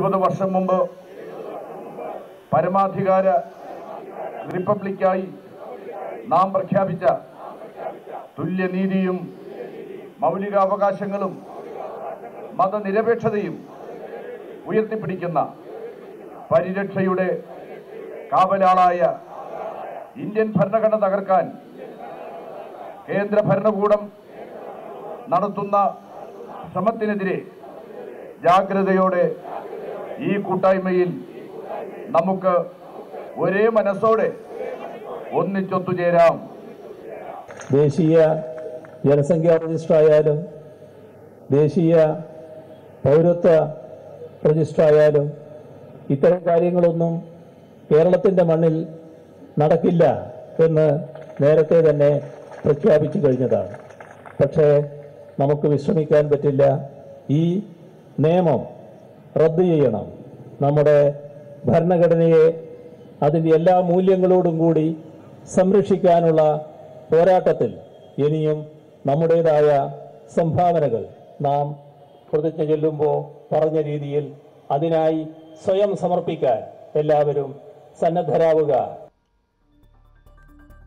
എഴുപത് വർഷം മുമ്പ് പരമാധികാര റിപ്പബ്ലിക്കായി നാം പ്രഖ്യാപിച്ച തുല്യനീതിയും മൗലികാവകാശങ്ങളും മതനിരപേക്ഷതയും ഉയർത്തിപ്പിടിക്കുന്ന പരിരക്ഷയുടെ കാവലാളായ ഇന്ത്യൻ ഭരണഘടന തകർക്കാൻ കേന്ദ്ര ഭരണകൂടം നടത്തുന്ന ശ്രമത്തിനെതിരെ ജാഗ്രതയോടെ ഈ കൂട്ടായ്മയിൽ നമുക്ക് ഒരേ മനസ്സോടെ ഒന്നിച്ചൊത്തുചേരാം ദേശീയ ജനസംഖ്യാ രജിസ്റ്റർ ആയാലും ദേശീയ പൗരത്വ രജിസ്റ്റർ ആയാലും ഇത്തരം കാര്യങ്ങളൊന്നും കേരളത്തിന്റെ മണ്ണിൽ നടക്കില്ല എന്ന് നേരത്തെ തന്നെ പ്രഖ്യാപിച്ചു കഴിഞ്ഞതാണ്. പക്ഷേ നമുക്ക് വിശ്രമിക്കാൻ പറ്റില്ല. ഈ നിയമം റദ്ദ് ചെയ്യണം. നമ്മുടെ ഭരണഘടനയെ അതിന്റെ എല്ലാ മൂല്യങ്ങളോടും കൂടി സംരക്ഷിക്കാനുള്ള പോരാട്ടത്തിൽ ഇനിയും നമ്മുടേതായ സംഭാവനകൾ നാം പ്രതിജ്ഞ ചെല്ലുമ്പോൾ പറഞ്ഞ രീതിയിൽ അതിനായി സ്വയം സമർപ്പിക്കാൻ എല്ലാവരും സന്നദ്ധരാവുക.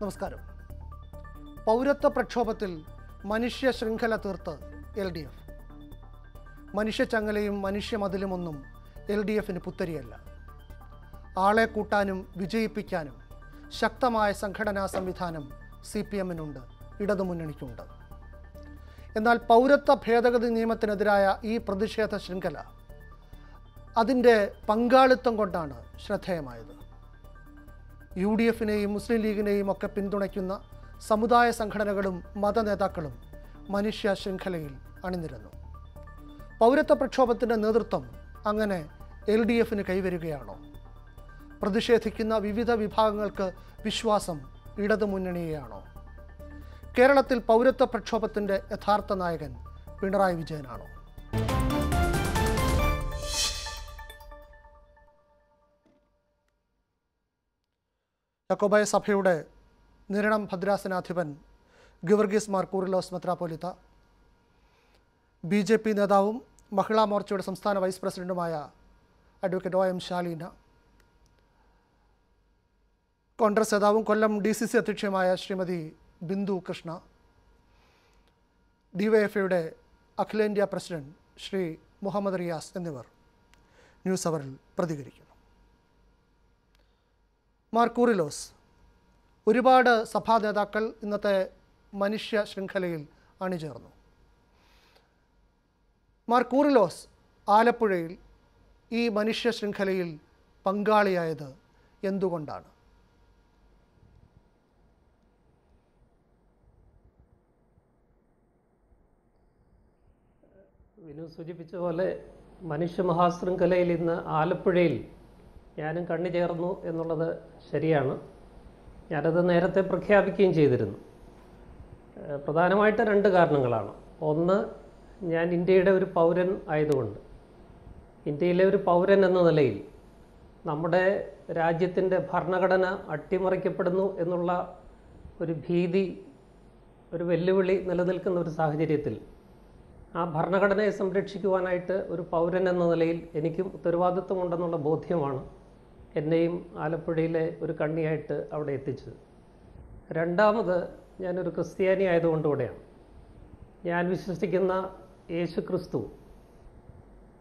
നമസ്കാരം. പൗരത്വ പ്രക്ഷോഭത്തിൽ മനുഷ്യ ശൃംഖല തീർത്ത് എൽ ഡി എഫ്. മനുഷ്യച്ചങ്ങലയും മനുഷ്യമതിലുമൊന്നും എൽ ഡി എഫിന് പുത്തരിയല്ല. ആളെ കൂട്ടാനും വിജയിപ്പിക്കാനും ശക്തമായ സംഘടനാ സംവിധാനം സി പി എമ്മിനുണ്ട് ഇടതുമുന്നണിക്കുണ്ട്. എന്നാൽ പൗരത്വ ഭേദഗതി നിയമത്തിനെതിരായ ഈ പ്രതിഷേധ ശൃംഖല അതിന്റെ പങ്കാളിത്തം കൊണ്ടാണ് ശ്രദ്ധേയമായത്. യു ഡി എഫിനെയും മുസ്ലിം ലീഗിനെയും ഒക്കെ പിന്തുണയ്ക്കുന്ന സമുദായ സംഘടനകളും മത നേതാക്കളും മനുഷ്യ ശൃംഖലയിൽ അണിനിരന്നു. പൗരത്വ പ്രക്ഷോഭത്തിന്റെ നേതൃത്വം അങ്ങനെ എൽ ഡി എഫിന് കൈവരികയാണോ? പ്രതിഷേധിക്കുന്ന വിവിധ വിഭാഗങ്ങൾക്ക് വിശ്വാസം ഇടതുമുന്നണിയെയാണോ? കേരളത്തിൽ പൗരത്വ പ്രക്ഷോഭത്തിന്റെ യഥാർത്ഥ നായകൻ പിണറായി വിജയനാണോ? യക്കോബായ സഭയുടെ നിരണം ഭദ്രാസനാധിപൻ ഗിവർഗീസ് മാർക്കൂറിലോസ് മെത്രാപോലിത്ത ബി ജെ പി നേതാവും മഹിളാ മോർച്ചയുടെ സംസ്ഥാന വൈസ് പ്രസിഡന്റുമായ advocate O M Shaleena. Congress നേതാവും കൊല്ലം ഡി സി സി അധ്യക്ഷയുമായ ശ്രീമതി ബിന്ദു കൃഷ്ണ. ഡിവൈഎഫ്ഐയുടെ അഖിലേന്ത്യാ പ്രസിഡന്റ് ശ്രീ മുഹമ്മദ് റിയാസ് എന്നിവർ ന്യൂസ് അവറിൽ പ്രതികരിക്കുന്നു. മാർക്കൂറിലോസ് ഒരുപാട് സഭാ നേതാക്കൾ ഇന്നത്തെ മനുഷ്യ ശൃംഖലയിൽ അണിചേർന്നു. മാർ കൂറിലോസ് ആലപ്പുഴയിൽ ഈ മനുഷ്യ ശൃംഖലയിൽ പങ്കാളിയായത് എന്തുകൊണ്ടാണ്? വിനു സൂചിപ്പിച്ച പോലെ മനുഷ്യ മഹാശൃംഖലയിൽ ഇന്ന് ആലപ്പുഴയിൽ ഞാനും കണ്ണു ചേർന്നു എന്നുള്ളത് ശരിയാണ്. ഞാനത് നേരത്തെ പ്രഖ്യാപിക്കുകയും ചെയ്തിരുന്നു. പ്രധാനമായിട്ട് രണ്ട് കാരണങ്ങളാണ്. ഒന്ന് ഞാൻ ഇന്ത്യയുടെ ഒരു പൗരൻ ആയതുകൊണ്ട് ഇന്ത്യയിലെ ഒരു പൗരൻ എന്ന നിലയിൽ നമ്മുടെ രാജ്യത്തിന്റെ ഭരണഘടന അട്ടിമറിക്കപ്പെടുന്നു എന്നുള്ള ഒരു ഭീതി ഒരു വെല്ലുവിളി നിലനിൽക്കുന്ന ഒരു സാഹചര്യത്തിൽ ആ ഭരണഘടനയെ സംരക്ഷിക്കുവാനായിട്ട് ഒരു പൗരൻ എന്ന നിലയിൽ എനിക്കും ഉത്തരവാദിത്വമുണ്ടെന്നുള്ള ബോധ്യമാണ് എന്നെയും ആലപ്പുഴയിലെ ഒരു കണ്ണിയായിട്ട് അവിടെ എത്തിച്ചത്. രണ്ടാമത് ഞാനൊരു ക്രിസ്ത്യാനി ആയതുകൊണ്ടുകൂടെയാണ് ഞാൻ വിശ്വസിക്കുന്ന യേശു ക്രിസ്തു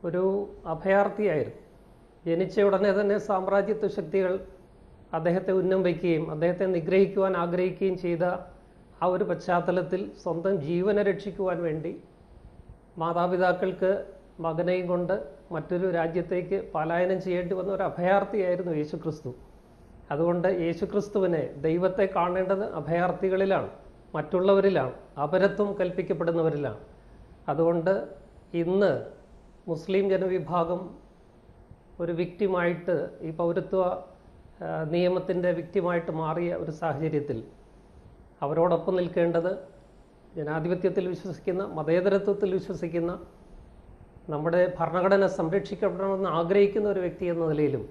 ഒരു അഭയാർത്ഥിയായിരുന്നു. ജനിച്ച ഉടനെ തന്നെ സാമ്രാജ്യത്വ ശക്തികൾ അദ്ദേഹത്തെ ഉന്നം വയ്ക്കുകയും അദ്ദേഹത്തെ നിഗ്രഹിക്കുവാൻ ആഗ്രഹിക്കുകയും ചെയ്ത ആ ഒരു പശ്ചാത്തലത്തിൽ സ്വന്തം ജീവനെ രക്ഷിക്കുവാൻ വേണ്ടി മാതാപിതാക്കൾക്ക് മകനെയും കൊണ്ട് മറ്റൊരു രാജ്യത്തേക്ക് പലായനം ചെയ്യേണ്ടി വന്ന ഒരു അഭയാർത്ഥിയായിരുന്നു യേശുക്രിസ്തു. അതുകൊണ്ട് യേശുക്രിസ്തുവിനെ ദൈവത്തെ കാണേണ്ടത് അഭയാർത്ഥികളിലാണ് മറ്റുള്ളവരിലാണ് അപരത്വം കൽപ്പിക്കപ്പെടുന്നവരിലാണ്. അതുകൊണ്ട് ഇന്ന് മുസ്ലിം ജനവിഭാഗം ഒരു വിക്റ്റിമായിട്ട് ഈ പൗരത്വ നിയമത്തിന്റെ വിക്റ്റിമായിട്ട് മാറിയ ഒരു സാഹചര്യത്തിൽ അവരോടൊപ്പം നിൽക്കേണ്ടത് ജനാധിപത്യത്തിൽ വിശ്വസിക്കുന്ന മതേതരത്വത്തിൽ വിശ്വസിക്കുന്ന നമ്മുടെ ഭരണഘടന സംരക്ഷിക്കപ്പെടണമെന്ന് ആഗ്രഹിക്കുന്ന ഒരു വ്യക്തി എന്ന നിലയിലും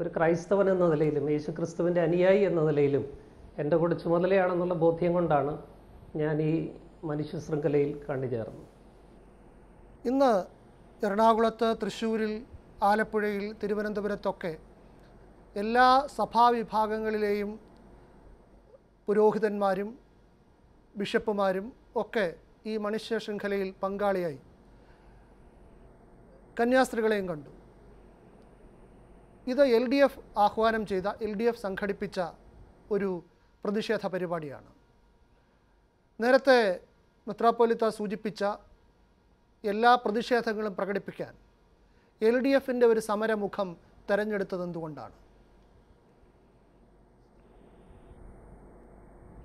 ഒരു ക്രൈസ്തവൻ എന്ന നിലയിലും യേശു ക്രിസ്തുവിന്റെ അനുയായി എന്ന നിലയിലും എന്റെ കൂടെ ചുമതലയാണെന്നുള്ള ബോധ്യം കൊണ്ടാണ് ഞാൻ ഈ മനുഷ്യ ശൃംഖലയിൽ കണ്ടുചേർന്നത് ഇന്ന് എറണാകുളത്ത് തൃശ്ശൂരിൽ ആലപ്പുഴയിൽ തിരുവനന്തപുരത്തൊക്കെ എല്ലാ സഭാവിഭാഗങ്ങളിലെയും പുരോഹിതന്മാരും ബിഷപ്പുമാരും ഒക്കെ ഈ മനുഷ്യ ശൃംഖലയിൽ പങ്കാളിയായി. കന്യാസ്ത്രീകളെയും കണ്ടു. ഇത് എൽ ഡി എഫ് ആഹ്വാനം ചെയ്ത എൽ ഡി എഫ് സംഘടിപ്പിച്ച ഒരു പ്രതിഷേധ പരിപാടിയാണ്. നേരത്തെ മെത്രാപ്പോലിത്ത സൂചിപ്പിച്ച എല്ലാ പ്രതിഷേധങ്ങളും പ്രകടിപ്പിക്കാൻ എൽ ഡി എഫിന്റെ ഒരു സമരമുഖം തെരഞ്ഞെടുത്തത് എന്തുകൊണ്ടാണ്?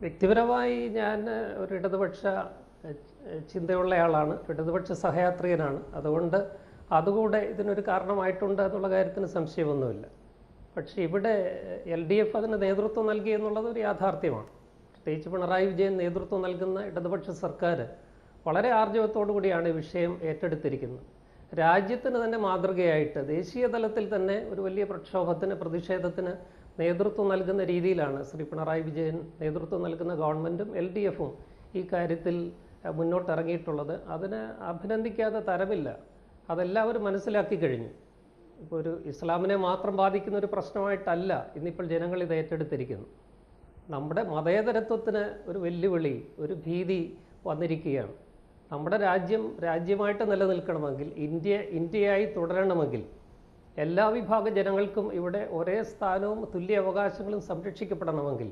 വ്യക്തിപരമായി ഞാൻ ഒരു ഇടതുപക്ഷ ചിന്തയുള്ളയാളാണ് ഇടതുപക്ഷ സഹയാത്രികനാണ്. അതുകൊണ്ട് അതുകൂടെ ഇതിനൊരു കാരണമായിട്ടുണ്ട് എന്നുള്ള കാര്യത്തിന് സംശയമൊന്നുമില്ല. പക്ഷേ ഇവിടെ എൽ ഡി എഫ് അതിന് നേതൃത്വം നൽകി എന്നുള്ളത് ഒരു യാഥാർത്ഥ്യമാണ്. പ്രത്യേകിച്ച് പിണറായി വിജയൻ നേതൃത്വം നൽകുന്ന ഇടതുപക്ഷ സർക്കാർ വളരെ ആർജവത്തോടു കൂടിയാണ് ഈ വിഷയം ഏറ്റെടുത്തിരിക്കുന്നത്. രാജ്യത്തിന് തന്നെ മാതൃകയായിട്ട് ദേശീയ തലത്തിൽ തന്നെ ഒരു വലിയ പ്രക്ഷോഭത്തിന് പ്രതിഷേധത്തിന് നേതൃത്വം നൽകുന്ന രീതിയിലാണ് ശ്രീ പിണറായി വിജയൻ നേതൃത്വം നൽകുന്ന ഗവൺമെന്റും എൽ ഡി എഫും ഈ കാര്യത്തിൽ മുന്നോട്ടിറങ്ങിയിട്ടുള്ളത്. അതിനെ അഭിനന്ദിക്കാതെ തരമില്ല. അതെല്ലാവരും മനസ്സിലാക്കി കഴിഞ്ഞു. ഇപ്പോൾ ഒരു ഇസ്ലാമിനെ മാത്രം ബാധിക്കുന്ന ഒരു പ്രശ്നമായിട്ടല്ല ഇന്നിപ്പോൾ ജനങ്ങൾ ഇത് ഏറ്റെടുത്തിരിക്കുന്നു. നമ്മുടെ മതേതരത്വത്തിന് ഒരു വെല്ലുവിളി ഒരു ഭീതി വന്നിരിക്കുകയാണ്. നമ്മുടെ രാജ്യം രാജ്യമായിട്ട് നിലനിൽക്കണമെങ്കിൽ ഇന്ത്യ ഇന്ത്യയായി തുടരണമെങ്കിൽ എല്ലാ വിഭാഗ ജനങ്ങൾക്കും ഇവിടെ ഒരേ സ്ഥാനവും തുല്യ അവകാശങ്ങളും സംരക്ഷിക്കപ്പെടണമെങ്കിൽ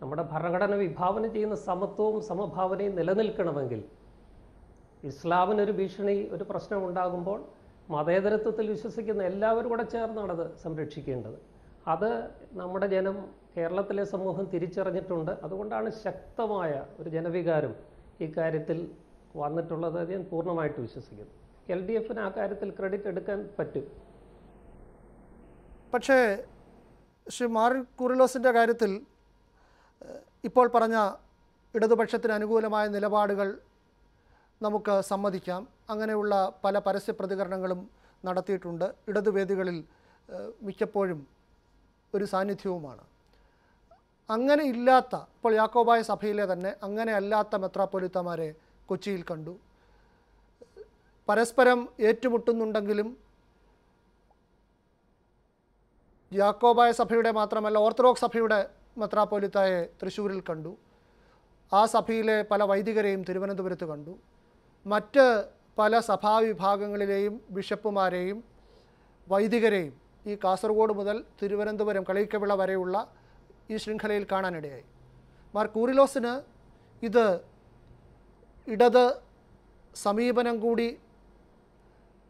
നമ്മുടെ ഭരണഘടന വിഭാവന ചെയ്യുന്ന സമത്വവും സമഭാവനയും നിലനിൽക്കണമെങ്കിൽ ഇസ്ലാമിനൊരു ഭീഷണി ഒരു പ്രശ്നം ഉണ്ടാകുമ്പോൾ മതേതരത്വത്തിൽ വിശ്വസിക്കുന്ന എല്ലാവരും കൂടെ ചേർന്നാണ് അത് സംരക്ഷിക്കേണ്ടത്. അത് നമ്മുടെ ജനം കേരളത്തിലെ സമൂഹം തിരിച്ചറിഞ്ഞിട്ടുണ്ട്. അതുകൊണ്ടാണ് ശക്തമായ ഒരു ജനവികാരം ഈ കാര്യത്തിൽ വന്നിട്ടുള്ളത് ഞാൻ പൂർണമായിട്ട് വിശ്വസിക്കുന്നു. എൽ ഡി എഫിന് ആ കാര്യത്തിൽ ക്രെഡിറ്റ് എടുക്കാൻ പറ്റും. പക്ഷേ ശ്രീ മാറി കുറിലോസിന്റെ കാര്യത്തിൽ ഇപ്പോൾ പറഞ്ഞ ഇടതുപക്ഷത്തിന് അനുകൂലമായ നിലപാടുകൾ നമുക്ക് സമ്മതിക്കാം. അങ്ങനെയുള്ള പല പരസ്യ പ്രതികരണങ്ങളും നടത്തിയിട്ടുണ്ട്. ഇടതുവേദികളിൽ മിക്കപ്പോഴും ഒരു സാന്നിധ്യവുമാണ്. അങ്ങനെ ഇല്ലാത്ത ഇപ്പോൾ യാക്കോബായ സഭയിലെ തന്നെ അങ്ങനെ അല്ലാത്ത മെത്രാപ്പൊലിത്തമാരെ കൊച്ചിയിൽ കണ്ടു. പരസ്പരം ഏറ്റുമുട്ടുന്നുണ്ടെങ്കിലും യാക്കോബായ സഭയുടെ മാത്രമല്ല ഓർത്തഡോക്സ് സഭയുടെ മെത്രാപ്പോലിത്തായെ തൃശ്ശൂരിൽ കണ്ടു. ആ സഭയിലെ പല വൈദികരെയും തിരുവനന്തപുരത്ത് കണ്ടു. മറ്റ് പല സഭാവിഭാഗങ്ങളിലെയും ബിഷപ്പുമാരെയും വൈദികരെയും ഈ കാസർഗോഡ് മുതൽ തിരുവനന്തപുരം കളിക്കവിള വരെയുള്ള ഈ ശൃംഖലയിൽ കാണാനിടയായി. മാർ കൂറിലോസിന് ഇത് ഇടത് സമീപനം കൂടി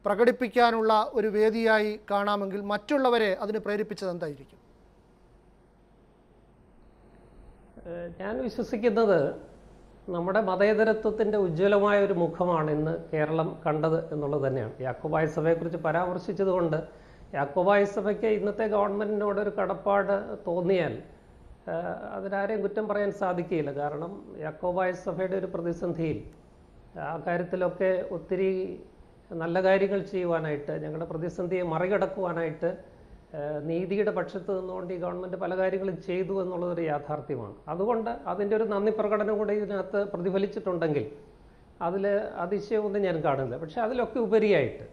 പ്രകടിപ്പിക്കാനുള്ള ഒരു വേദിയായി കാണാമെങ്കിൽ മറ്റുള്ളവരെ അതിന് പ്രേരിപ്പിച്ചത് എന്തായിരിക്കും? ഞാൻ വിശ്വസിക്കുന്നത് നമ്മുടെ മതേതരത്വത്തിന്റെ ഉജ്ജ്വലമായ ഒരു മുഖമാണ് ഇന്ന് കേരളം കണ്ടത് എന്നുള്ളത് തന്നെയാണ്. യാക്കോബായ സഭയെക്കുറിച്ച് പരാമർശിച്ചതുകൊണ്ട് യാക്കോബായ സഭയ്ക്ക് ഇന്നത്തെ ഗവൺമെന്റിനോട് ഒരു കടപ്പാട് തോന്നിയാൽ അതിനാരെയും കുറ്റം പറയാൻ സാധിക്കുകയില്ല. കാരണം യാക്കോബായ സഭയുടെ ഒരു പ്രതിസന്ധിയിൽ ആ കാര്യത്തിലൊക്കെ ഒത്തിരി നല്ല കാര്യങ്ങൾ ചെയ്യുവാനായിട്ട് ഞങ്ങളുടെ പ്രതിസന്ധിയെ മറികടക്കുവാനായിട്ട് നീതിയുടെ പക്ഷത്ത് നിന്നുകൊണ്ട് ഈ ഗവൺമെന്റ് പല കാര്യങ്ങളും ചെയ്തു എന്നുള്ളതൊരു യാഥാർത്ഥ്യമാണ്. അതുകൊണ്ട് അതിന്റെ ഒരു നന്ദി പ്രകടനം കൂടെ ഇതിനകത്ത് പ്രതിഫലിച്ചിട്ടുണ്ടെങ്കിൽ അതിൽ അതിശയമൊന്നും ഞാൻ കാണുന്നില്ല. പക്ഷേ അതിലൊക്കെ ഉപരിയായിട്ട്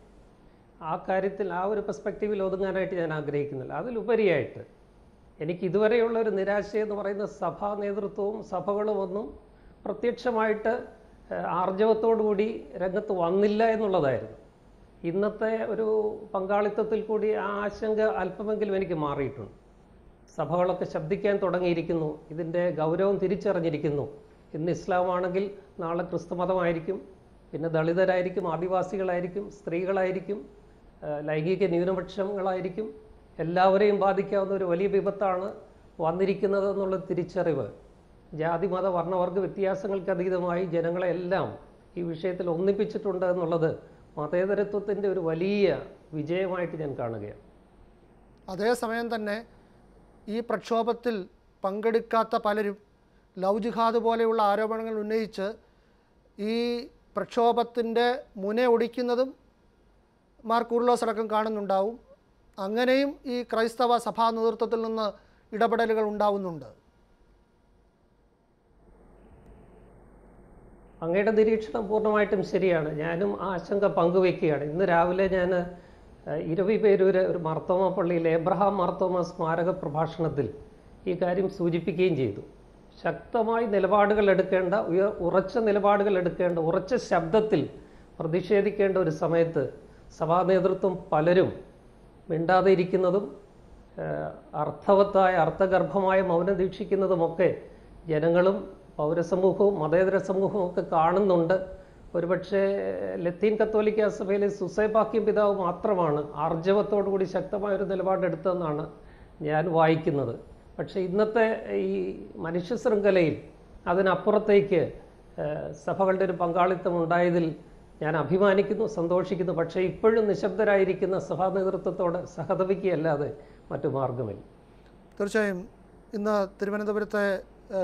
ആ കാര്യത്തിൽ ആ ഒരു പെർസ്പെക്റ്റീവിൽ ഒതുങ്ങാനായിട്ട് ഞാൻ ആഗ്രഹിക്കുന്നില്ല. അതിലുപരിയായിട്ട് എനിക്ക് ഇതുവരെയുള്ള ഒരു നിരാശയെന്ന് പറയുന്ന സഭാ നേതൃത്വവും സഭകളും ഒന്നും പ്രത്യക്ഷമായിട്ട് ആർജവത്തോടുകൂടി രംഗത്ത് വന്നില്ല എന്നുള്ളതായിരുന്നു. ഇന്നത്തെ ഒരു പങ്കാളിത്തത്തിൽ കൂടി ആ ആശങ്ക അല്പമെങ്കിലും എനിക്ക് മാറിയിട്ടുണ്ട്. സഭകളൊക്കെ ശബ്ദിക്കാൻ തുടങ്ങിയിരിക്കുന്നു. ഇതിന്റെ ഗൗരവം തിരിച്ചറിഞ്ഞിരിക്കുന്നു. ഇന്ന് ഇസ്ലാമാണെങ്കിൽ നാളെ ക്രിസ്തുമതമായിരിക്കും. പിന്നെ ദളിതരായിരിക്കും ആദിവാസികളായിരിക്കും സ്ത്രീകളായിരിക്കും ലൈംഗിക ന്യൂനപക്ഷങ്ങളായിരിക്കും. എല്ലാവരെയും ബാധിക്കാവുന്ന ഒരു വലിയ വിപത്താണ് വന്നിരിക്കുന്നത് എന്നുള്ള തിരിച്ചറിവ് ജാതി മത വർണവർഗ വ്യത്യാസങ്ങൾക്ക് അതീതമായി ജനങ്ങളെല്ലാം ഈ വിഷയത്തിൽ ഒന്നിപ്പിച്ചിട്ടുണ്ട് എന്നുള്ളത് മതേതരത്വത്തിന്റെ ഒരു വലിയ വിജയമായിട്ട് ഞാൻ കാണുകയാണ്. അതേസമയം തന്നെ ഈ പ്രക്ഷോഭത്തിൽ പങ്കെടുക്കാത്ത പലരും ലവ് ജിഹാദ് പോലെയുള്ള ആരോപണങ്ങൾ ഉന്നയിച്ച് ഈ പ്രക്ഷോഭത്തിന്റെ മുന ഒടിക്കുന്നതും മാർ കൂർലോസ് അടക്കം കാണുന്നുണ്ടാവും. അങ്ങനെയും ഈ ക്രൈസ്തവ സഭാ നേതൃത്വത്തിൽ നിന്ന് ഇടപെടലുകൾ ഉണ്ടാവുന്നുണ്ട്. അങ്ങയുടെ നിരീക്ഷണം പൂർണമായിട്ടും ശരിയാണ്. ഞാനും ആ ആശങ്ക പങ്കുവെക്കുകയാണ്. ഇന്ന് രാവിലെ ഞാൻ ഇരവി പേരൂര് ഒരു മർത്തോമ പള്ളിയിൽ എബ്രഹാം മാർത്തോമ സ്മാരക പ്രഭാഷണത്തിൽ ഈ കാര്യം സൂചിപ്പിക്കുകയും ചെയ്തു. ശക്തമായി നിലപാടുകൾ എടുക്കേണ്ട ഉയ ഉറച്ച നിലപാടുകൾ എടുക്കേണ്ട ഉറച്ച ശബ്ദത്തിൽ പ്രതിഷേധിക്കേണ്ട ഒരു സമയത്ത് സഭാ നേതൃത്വം പലരും മിണ്ടാതെ ഇരിക്കുന്നതും അർത്ഥവത്തായ അർത്ഥഗർഭമായ മൗനം ദീക്ഷിക്കുന്നതുമൊക്കെ ജനങ്ങളും പൗരസമൂഹവും മതേതര സമൂഹവും ഒക്കെ കാണുന്നുണ്ട്. ഒരുപക്ഷെ ലത്തീൻ കത്തോലിക്ക സഭയിലെ സുസൈബാക്യം പിതാവ് മാത്രമാണ് ആർജവത്തോടു കൂടി ശക്തമായൊരു നിലപാടെടുത്തതെന്നാണ് ഞാൻ വായിക്കുന്നത്. പക്ഷേ ഇന്നത്തെ ഈ മനുഷ്യ ശൃംഖലയിൽ അതിനപ്പുറത്തേക്ക് സഭകളുടെ ഒരു പങ്കാളിത്തം ഉണ്ടായതിൽ ഞാൻ അഭിമാനിക്കുന്നു സന്തോഷിക്കുന്നു. പക്ഷേ ഇപ്പോഴും നിശബ്ദരായിരിക്കുന്ന സഭാ നേതൃത്വത്തോട് സഹതപിക്കുകയല്ലാതെ മറ്റു മാർഗമില്ല. തീർച്ചയായും ഇന്ന് തിരുവനന്തപുരത്തെ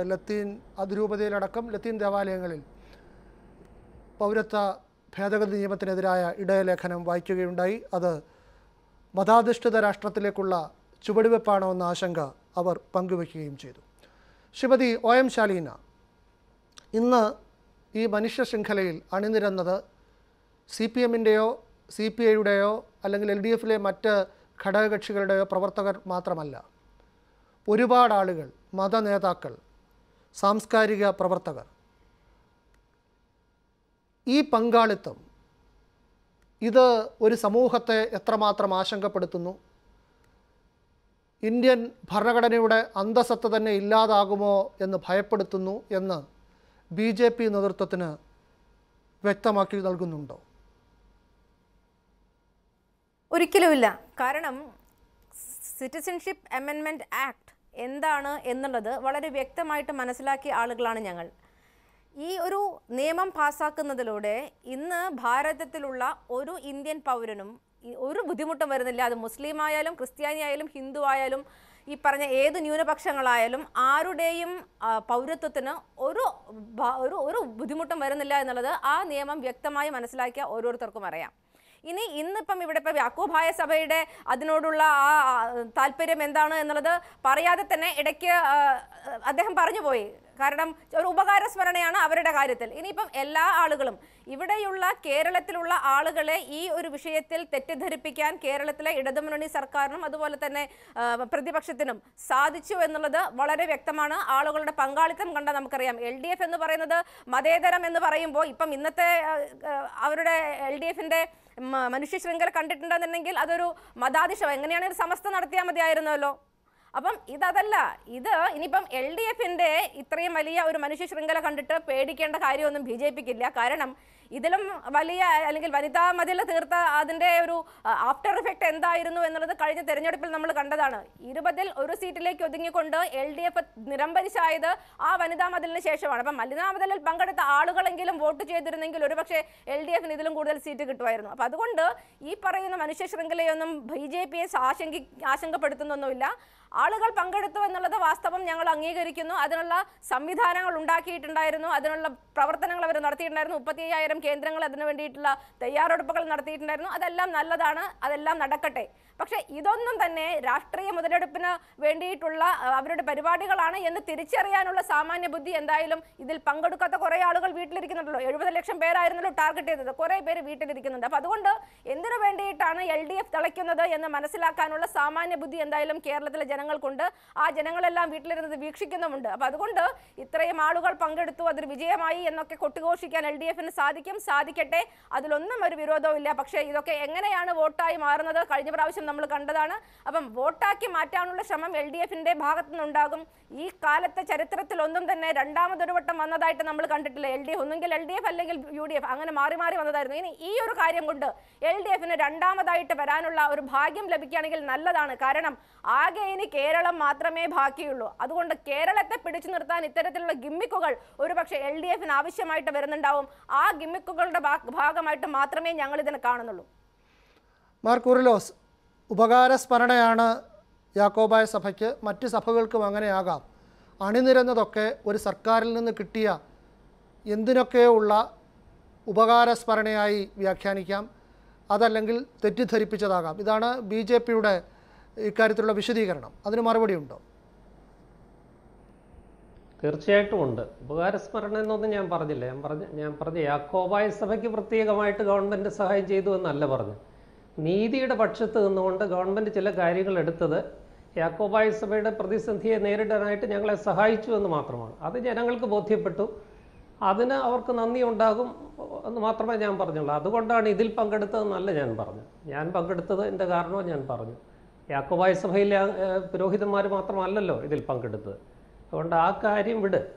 ലത്തീൻ അതിരൂപതയിലടക്കം ലത്തീൻ ദേവാലയങ്ങളിൽ പൗരത്വ ഭേദഗതി നിയമത്തിനെതിരായ ഇടയലേഖനം വായിക്കുകയുണ്ടായി. അത് മതാധിഷ്ഠിത രാഷ്ട്രത്തിലേക്കുള്ള ചുവടുവെപ്പാണോ എന്ന ആശങ്ക അവർ പങ്കുവയ്ക്കുകയും ചെയ്തു. ശ്രീമതി ഒ എം ശാലീന ഇന്ന് ഈ മനുഷ്യ ശൃംഖലയിൽ അണിനിരന്നത് സി പി എമ്മിന്റെയോ സി പി ഐയുടെയോ അല്ലെങ്കിൽ എൽ ഡി എഫിലെ മറ്റ് ഘടകകക്ഷികളുടെയോ പ്രവർത്തകർ മാത്രമല്ല. ഒരുപാട് ആളുകൾ മതനേതാക്കൾ സാംസ്കാരിക പ്രവർത്തകർ. ഈ പങ്കാളിത്തം ഇത് ഒരു സമൂഹത്തെ എത്രമാത്രം ആശങ്കപ്പെടുത്തുന്നു? ഇന്ത്യൻ ഭരണഘടനയുടെ അന്തസത്ത തന്നെ ഇല്ലാതാകുമോ എന്ന് ഭയപ്പെടുത്തുന്നു എന്ന് ബി ജെ പി നേതൃത്വത്തിന് വ്യക്തമാക്കി നൽകുന്നുണ്ടോ? ഒരിക്കലുമില്ല. കാരണം സിറ്റിസൺഷിപ്പ് അമെൻമെന്റ് ആക്ട് എന്താണ് എന്നുള്ളത് വളരെ വ്യക്തമായിട്ട് മനസ്സിലാക്കിയ ആളുകളാണ് ഞങ്ങൾ. ഈ ഒരു നിയമം പാസ്സാക്കുന്നതിലൂടെ ഇന്ന് ഭാരതത്തിലുള്ള ഒരു ഇന്ത്യൻ പൗരനും ഒരു ബുദ്ധിമുട്ടും വരുന്നില്ല. അത് മുസ്ലിം ആയാലും ക്രിസ്ത്യാനി ആയാലും ഹിന്ദു ആയാലും ഈ പറഞ്ഞ ഏത് ന്യൂനപക്ഷങ്ങളായാലും ആരുടെയും പൗരത്വത്തിന് ഒരു ഒരു ഒരു ബുദ്ധിമുട്ടും വരുന്നില്ല എന്നുള്ളത് ആ നിയമം വ്യക്തമായി മനസ്സിലാക്കിയ ഓരോരുത്തർക്കും അറിയാം. ഇനി ഇന്നിപ്പം ഇവിടെ ഇപ്പം യാക്കോബായ സഭയുടെ അതിനോടുള്ള ആ താല്പര്യം എന്താണ് എന്നുള്ളത് പറയാതെ തന്നെ ഇടയ്ക്ക് അദ്ദേഹം പറഞ്ഞു പോയി. കാരണം ഒരു ഉപകാര സ്മരണയാണ് അവരുടെ കാര്യത്തിൽ. ഇനിയിപ്പം എല്ലാ ആളുകളും ഇവിടെയുള്ള കേരളത്തിലുള്ള ആളുകളെ ഈ ഒരു വിഷയത്തിൽ തെറ്റിദ്ധരിപ്പിക്കാൻ കേരളത്തിലെ ഇടതുമുന്നണി സർക്കാരിനും അതുപോലെ തന്നെ പ്രതിപക്ഷത്തിനും സാധിച്ചു എന്നുള്ളത് വളരെ വ്യക്തമാണ്. ആളുകളുടെ പങ്കാളിത്തം കണ്ട നമുക്കറിയാം. എൽ ഡി എഫ് എന്ന് പറയുന്നത് മതേതരം എന്ന് പറയുമ്പോൾ ഇപ്പം ഇന്നത്തെ അവരുടെ എൽ ഡി എഫിന്റെ മനുഷ്യ ശൃംഖല കണ്ടിട്ടുണ്ടെന്നുണ്ടെങ്കിൽ അതൊരു മതാധിഷം എങ്ങനെയാണ് ഒരു സമസ്ത നടത്തിയാൽ മതിയായിരുന്നല്ലോ? അപ്പം ഇതല്ല ഇത് ഇനിയിപ്പം എൽ ഡി എഫിന്റെ ഇത്രയും വലിയ ഒരു മനുഷ്യ ശൃംഖല കണ്ടിട്ട് പേടിക്കേണ്ട കാര്യമൊന്നും ബി ജെ പിക്കില്ല. കാരണം ഇതിലും വലിയ അല്ലെങ്കിൽ വനിതാ മതിൽ തീർത്ത അതിന്റെ ഒരു ആഫ്റ്റർ ഇഫക്റ്റ് എന്തായിരുന്നു എന്നുള്ളത് കഴിഞ്ഞ തെരഞ്ഞെടുപ്പിൽ നമ്മൾ കണ്ടതാണ്. ഇരുപതിൽ ഒരു സീറ്റിലേക്ക് ഒതുങ്ങിക്കൊണ്ട് എൽ ഡി എഫ് നിരംബരിച്ചായത് ആ വനിതാ മതിലിന് ശേഷമാണ്. അപ്പം വനിതാ മതിലിൽ പങ്കെടുത്ത ആളുകളെങ്കിലും വോട്ട് ചെയ്തിരുന്നെങ്കിൽ ഒരുപക്ഷെ എൽ ഡി എഫിന് ഇതിലും കൂടുതൽ സീറ്റ് കിട്ടുമായിരുന്നു. അപ്പം അതുകൊണ്ട് ഈ പറയുന്ന മനുഷ്യ ശൃംഖലയൊന്നും ബി ജെ പിയെ ആശങ്കി ആശങ്കപ്പെടുത്തുന്നൊന്നുമില്ല. ആളുകൾ പങ്കെടുത്തു എന്നുള്ളത് വാസ്തവം ഞങ്ങൾ അംഗീകരിക്കുന്നു. അതിനുള്ള സംവിധാനങ്ങൾ ഉണ്ടാക്കിയിട്ടുണ്ടായിരുന്നു. അതിനുള്ള പ്രവർത്തനങ്ങൾ അവർ നടത്തിയിട്ടുണ്ടായിരുന്നു. മുപ്പത്തി അയ്യായിരം കേന്ദ്രങ്ങൾ അതിനു വേണ്ടിയിട്ടുള്ള തയ്യാറെടുപ്പുകൾ നടത്തിയിട്ടുണ്ടായിരുന്നു. അതെല്ലാം നല്ലതാണ്. അതെല്ലാം നടക്കട്ടെ. പക്ഷേ ഇതൊന്നും തന്നെ രാഷ്ട്രീയ മുതലെടുപ്പിന് വേണ്ടിയിട്ടുള്ള അവരുടെ പരിപാടികളാണ് എന്ന് തിരിച്ചറിയാനുള്ള സാമാന്യ ബുദ്ധി എന്തായാലും ഇതിൽ പങ്കെടുക്കാത്ത കുറേ ആളുകൾ വീട്ടിലിരിക്കുന്നുണ്ടല്ലോ. എഴുപത് ലക്ഷം പേരായിരുന്നല്ലോ ടാർഗറ്റ് ചെയ്തത്. കുറേ പേര് വീട്ടിലിരിക്കുന്നുണ്ട്. അപ്പം അതുകൊണ്ട് എന്തിനു വേണ്ടിയിട്ടാണ് എൽ ഡി എഫ് തിളയ്ക്കുന്നത് എന്ന് മനസ്സിലാക്കാനുള്ള സാമാന്യ ബുദ്ധി എന്തായാലും കേരളത്തിലെ ജനങ്ങൾക്കുണ്ട്. ആ ജനങ്ങളെല്ലാം വീട്ടിലിരുന്നത് വീക്ഷിക്കുന്നുമുണ്ട്. അപ്പം അതുകൊണ്ട് ഇത്രയും ആളുകൾ പങ്കെടുത്തു അതൊരു വിജയമായി എന്നൊക്കെ കൊട്ടിഘോഷിക്കാൻ എൽ ഡി എഫിന് സാധിക്കും. സാധിക്കട്ടെ. അതിലൊന്നും ഒരു വിരോധവും ഇല്ല പക്ഷേ ഇതൊക്കെ എങ്ങനെയാണ് വോട്ടായി മാറുന്നത്? കഴിഞ്ഞ പ്രാവശ്യം നമ്മൾ കണ്ടതാണ്. അപ്പം വോട്ടാക്കി മാറ്റാനുള്ള ശ്രമം എൽ ഡി എഫിന്റെ ഭാഗത്തു നിന്നുണ്ടാകും ഈ കാലത്തെ ചരിത്രത്തിൽ ഒന്നും തന്നെ രണ്ടാമതൊരു വട്ടം വന്നതായിട്ട് നമ്മൾ കണ്ടിട്ടില്ല. എൽ ഡി എഫ് ഒന്നുകിൽ എൽ ഡി എഫ് അല്ലെങ്കിൽ യു ഡി എഫ് അങ്ങനെ മാറി മാറി വന്നതായിരുന്നു. ഇനി ഈ ഒരു കാര്യം കൊണ്ട് എൽ ഡി എഫിന് രണ്ടാമതായിട്ട് വരാനുള്ള ഒരു ഭാഗ്യം ലഭിക്കുകയാണെങ്കിൽ നല്ലതാണ്. കാരണം ആകെ ഇനി കേരളം മാത്രമേ ബാക്കിയുള്ളൂ. അതുകൊണ്ട് കേരളത്തെ പിടിച്ചു നിർത്താൻ ഇത്തരത്തിലുള്ള ഗിമ്മിക്കുകൾ ഒരുപക്ഷെ എൽ ഡി എഫിന് ആവശ്യമായിട്ട് വരുന്നുണ്ടാവും. ആ ഗിമ്മിക്കുകളുടെ ഭാഗമായിട്ട് മാത്രമേ ഞങ്ങൾ ഇതിനെ കാണുന്നുള്ളൂ മാർക്കൂറിലോസ് കുറിലോസ് ഉപകാരസ്മരണയാണ് യാക്കോബായ സഭയ്ക്ക് മറ്റ് സഭകൾക്കും അങ്ങനെയാകാം. അണിനിരന്നതൊക്കെ ഒരു സർക്കാരിൽ നിന്ന് കിട്ടിയ എന്തിനൊക്കെയോ ഉള്ള ഉപകാരസ്മരണയായി വ്യാഖ്യാനിക്കാം. അതല്ലെങ്കിൽ തെറ്റിദ്ധരിപ്പിച്ചതാകാം. ഇതാണ് ബി ജെ പിയുടെ ഇക്കാര്യത്തിലുള്ള വിശദീകരണം. അതിന് മറുപടി ഉണ്ടോ തീർച്ചയായിട്ടും ഉണ്ട്. ഉപകാരസ്മരണ എന്നൊന്നും ഞാൻ പറഞ്ഞില്ല. ഞാൻ പറഞ്ഞ ഞാൻ പറഞ്ഞ യാക്കോബായ സഭയ്ക്ക് പ്രത്യേകമായിട്ട് ഗവൺമെന്റ് സഹായം ചെയ്തു എന്നല്ല പറഞ്ഞു നീതിയുടെ പക്ഷത്ത് നിന്നുകൊണ്ട് ഗവൺമെന്റ് ചില കാര്യങ്ങൾ എടുത്തത് യാക്കോബായ സഭയുടെ പ്രതിസന്ധിയെ നേരിടാനായിട്ട് ഞങ്ങളെ സഹായിച്ചു എന്ന് മാത്രമാണ്. അത് ജനങ്ങൾക്ക് ബോധ്യപ്പെട്ടു. അതിന് അവർക്ക് നന്ദി ഉണ്ടാകും എന്ന് മാത്രമേ ഞാൻ പറഞ്ഞുള്ളൂ. അതുകൊണ്ടാണ് ഇതിൽ പങ്കെടുത്തതെന്നല്ല ഞാൻ പറഞ്ഞു ഞാൻ പങ്കെടുത്തത് എന്റെ കാരണവും ഞാൻ പറഞ്ഞു. യാക്കോബായ സഭയിലെ പുരോഹിതന്മാർ മാത്രമല്ലല്ലോ ഇതിൽ പങ്കെടുത്തത്. അതുകൊണ്ട് ആ കാര്യം വിട്.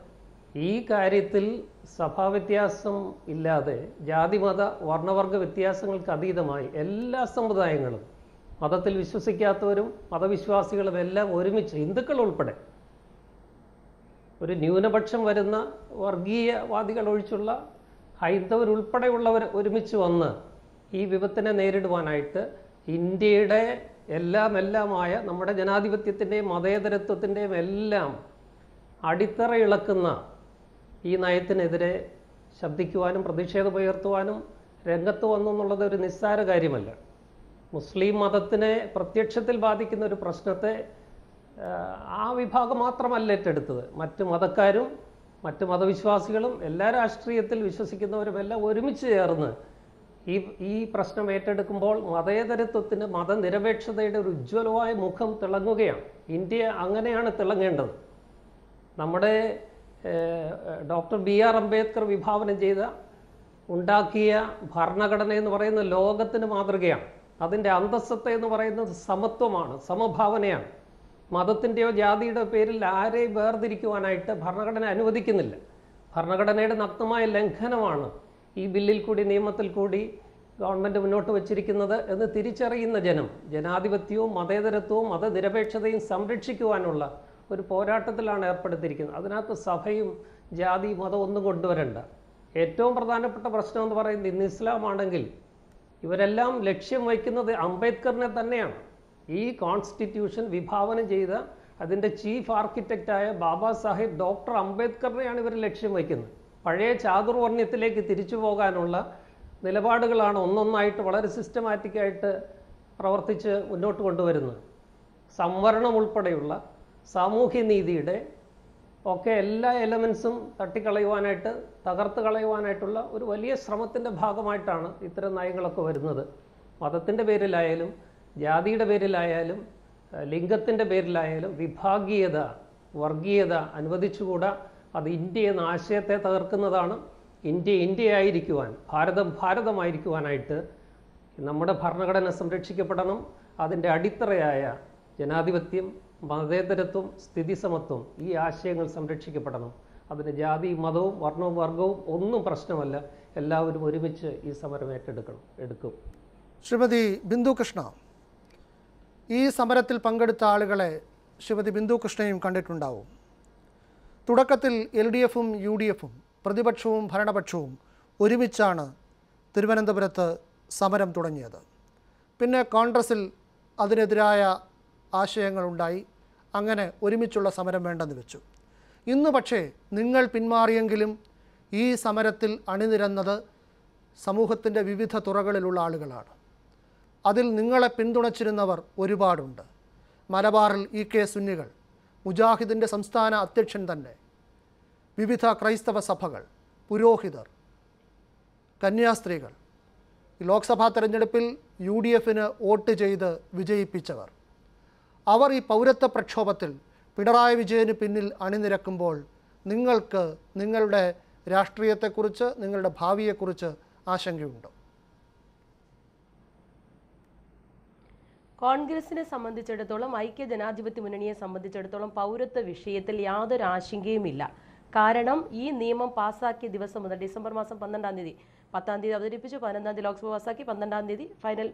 ഈ കാര്യത്തിൽ സഭാവ്യത്യാസം ഇല്ലാതെ ജാതിമത വർണവർഗ വ്യത്യാസങ്ങൾക്ക് അതീതമായി എല്ലാ സമുദായങ്ങളും മതത്തിൽ വിശ്വസിക്കാത്തവരും മതവിശ്വാസികളും എല്ലാം ഒരുമിച്ച് ഹിന്ദുക്കൾ ഉൾപ്പെടെ ഒരു ന്യൂനപക്ഷം വരുന്ന വർഗീയവാദികൾ ഒഴിച്ചുള്ള ഹൈന്ദവരുൾപ്പെടെയുള്ളവർ ഒരുമിച്ച് വന്ന് ഈ വിപത്തിനെ നേരിടുവാനായിട്ട് ഇന്ത്യയുടെ എല്ലാം എല്ലാമായ നമ്മുടെ ജനാധിപത്യത്തിന്റെയും മതേതരത്വത്തിന്റെയും എല്ലാം അടിത്തറ ഇളക്കുന്ന ഈ നയത്തിനെതിരെ ശബ്ദിക്കുവാനും പ്രതിഷേധമുയർത്തുവാനും രംഗത്ത് വന്നു എന്നുള്ളത് ഒരു നിസ്സാര കാര്യമല്ല. മുസ്ലിം മതത്തിനെ പ്രത്യക്ഷത്തിൽ ബാധിക്കുന്ന ഒരു പ്രശ്നത്തെ ആ, വിഭാഗം മാത്രമല്ല ഏറ്റെടുത്തത്. മറ്റ് മതക്കാരും മറ്റ് മതവിശ്വാസികളും എല്ലാ രാഷ്ട്രീയത്തിൽ വിശ്വസിക്കുന്നവരുമെല്ലാം ഒരുമിച്ച് ചേർന്ന് ഈ ഈ പ്രശ്നം ഏറ്റെടുക്കുമ്പോൾ മതേതരത്വത്തിന് മതനിരപേക്ഷതയുടെ ഒരു ഉജ്ജ്വലമായ മുഖം തിളങ്ങുകയാണ്. ഇന്ത്യ അങ്ങനെയാണ് തിളങ്ങേണ്ടത്. നമ്മുടെ ഡോക്ടർ ബി ആർ അംബേദ്കർ വിഭാവനം ചെയ്ത ഉണ്ടാക്കിയ ഭരണഘടന എന്ന് പറയുന്ന ലോകത്തിന് മാതൃകയാണ്. അതിന്റെ അന്തസ്സത്തെ എന്ന് പറയുന്നത് സമത്വമാണ് സമഭാവനയാണ്. മതത്തിന്റെയോ ജാതിയുടെ പേരിൽ ആരെയും വേർതിരിക്കുവാനായിട്ട് ഭരണഘടന അനുവദിക്കുന്നില്ല. ഭരണഘടനയുടെ നഗ്നമായ ലംഘനമാണ് ഈ ബില്ലിൽ കൂടി നിയമത്തിൽ കൂടി ഗവൺമെന്റ് മുന്നോട്ട് വച്ചിരിക്കുന്നത് എന്ന് തിരിച്ചറിയുന്ന ജനം ജനാധിപത്യവും മതേതരത്വവും മതനിരപേക്ഷതയും സംരക്ഷിക്കുവാനുള്ള ഒരു പോരാട്ടത്തിലാണ് ഏർപ്പെടുത്തിയിരിക്കുന്നത്. അതിനകത്ത് സഭയും ജാതി മതം ഒന്നും കൊണ്ടുവരണ്ട. ഏറ്റവും പ്രധാനപ്പെട്ട പ്രശ്നം എന്ന് പറയുന്നത് ഇന്ന് ഇസ്ലാമാണെങ്കിൽ ഇവരെല്ലാം ലക്ഷ്യം വയ്ക്കുന്നത് അംബേദ്കറിനെ തന്നെയാണ്. ഈ കോൺസ്റ്റിറ്റ്യൂഷൻ വിഭാവനം ചെയ്ത അതിന്റെ ചീഫ് ആർക്കിടെക്റ്റായ ബാബാ സാഹിബ് ഡോക്ടർ അംബേദ്കറിനെയാണ് ഇവർ ലക്ഷ്യം വയ്ക്കുന്നത്. പഴയ ചാതുർവർണയത്തിലേക്ക് തിരിച്ചു പോകാനുള്ള നിലപാടുകളാണ് ഒന്നൊന്നായിട്ട് വളരെ സിസ്റ്റമാറ്റിക്കായിട്ട് പ്രവർത്തിച്ച് മുന്നോട്ട് കൊണ്ടുവരുന്നത്. സംവരണം ഉൾപ്പെടെയുള്ള സാമൂഹ്യ നീതിയുടെ ഒക്കെ എല്ലാ എലമെൻസും തട്ടിക്കളയുവാനായിട്ട് തകർത്ത് കളയുവാനായിട്ടുള്ള ഒരു വലിയ ശ്രമത്തിന്റെ ഭാഗമായിട്ടാണ് ഇത്തരം നയങ്ങളൊക്കെ വരുന്നത്. മതത്തിന്റെ പേരിലായാലും ജാതിയുടെ പേരിലായാലും ലിംഗത്തിന്റെ പേരിലായാലും വിഭാഗീയത വർഗീയത അനുവദിച്ചുകൂടാ അത് ഇന്ത്യ എന്ന ആശയത്തെ തകർക്കുന്നതാണ്. ഇന്ത്യ ഇന്ത്യയായിരിക്കുവാൻ ഭാരതം ഭാരതമായിരിക്കുവാനായിട്ട് നമ്മുടെ ഭരണഘടന സംരക്ഷിക്കപ്പെടണം. അതിന്റെ അടിത്തറയായ ജനാധിപത്യം മതേതരത്വം സ്ഥിതിസമത്വം ഈ ആശയങ്ങൾ സംരക്ഷിക്കപ്പെടണം. അതിന് ജാതി മതവും വർണവും വർഗവും ഒന്നും പ്രശ്നമല്ല. എല്ലാവരും ഒരുമിച്ച് ഈ സമരം ഏറ്റെടുക്കണം എടുക്കും. ശ്രീമതി ബിന്ദു കൃഷ്ണ ഈ സമരത്തിൽ പങ്കെടുത്ത ആളുകളെ ശ്രീമതി ബിന്ദു കൃഷ്ണയും കണ്ടിട്ടുണ്ടാവും. തുടക്കത്തിൽ എൽ ഡി എഫും യു ഡി എഫും പ്രതിപക്ഷവും ഭരണപക്ഷവും ഒരുമിച്ചാണ് തിരുവനന്തപുരത്ത് സമരം തുടങ്ങിയത്. പിന്നെ കോൺഗ്രസിൽ അതിനെതിരായ ആശയങ്ങളുണ്ടായി. അങ്ങനെ ഒരുമിച്ചുള്ള സമരം വേണ്ടെന്ന് വെച്ചു. ഇന്ന് പക്ഷേ നിങ്ങൾ പിന്മാറിയെങ്കിലും ഈ സമരത്തിൽ അണിനിരന്നത് സമൂഹത്തിന്റെ വിവിധ തുറകളിലുള്ള ആളുകളാണ്. അതിൽ നിങ്ങളെ പിന്തുണച്ചിരുന്നവർ ഒരുപാടുണ്ട്. മലബാറിൽ ഇ കെ സുന്നികൾ മുജാഹിദിന്റെ സംസ്ഥാന അധ്യക്ഷൻ തന്നെ വിവിധ ക്രൈസ്തവ സഭകൾ പുരോഹിതർ കന്യാസ്ത്രീകൾ ലോക്സഭാ തെരഞ്ഞെടുപ്പിൽ യു ഡി എഫിന് വോട്ട് ചെയ്ത് വിജയിപ്പിച്ചവർ. അവർ ഈ പൗരത്വ പ്രക്ഷോഭത്തിൽ പിണറായി വിജയന് പിന്നിൽ അണിനിരക്കുമ്പോൾ നിങ്ങൾക്ക് നിങ്ങളുടെ രാഷ്ട്രീയത്തെക്കുറിച്ച് നിങ്ങളുടെ ഭാവിയെക്കുറിച്ച് ആശങ്കയുണ്ടോ? കോൺഗ്രസിനെ സംബന്ധിച്ചിടത്തോളം ഐക്യ ജനാധിപത്യ മുന്നണിയെ സംബന്ധിച്ചിടത്തോളം പൗരത്വ വിഷയത്തിൽ യാതൊരു ആശങ്കയുമില്ല. കാരണം ഈ നിയമം പാസാക്കിയ ദിവസം മുതൽ ഡിസംബർ മാസം പന്ത്രണ്ടാം തീയതി പത്താം തീയതി അവതരിപ്പിച്ചു പതിനൊന്നാം തീയതി ലോക്സഭ പാസ്സാക്കി പന്ത്രണ്ടാം തീയതി ഫൈനൽ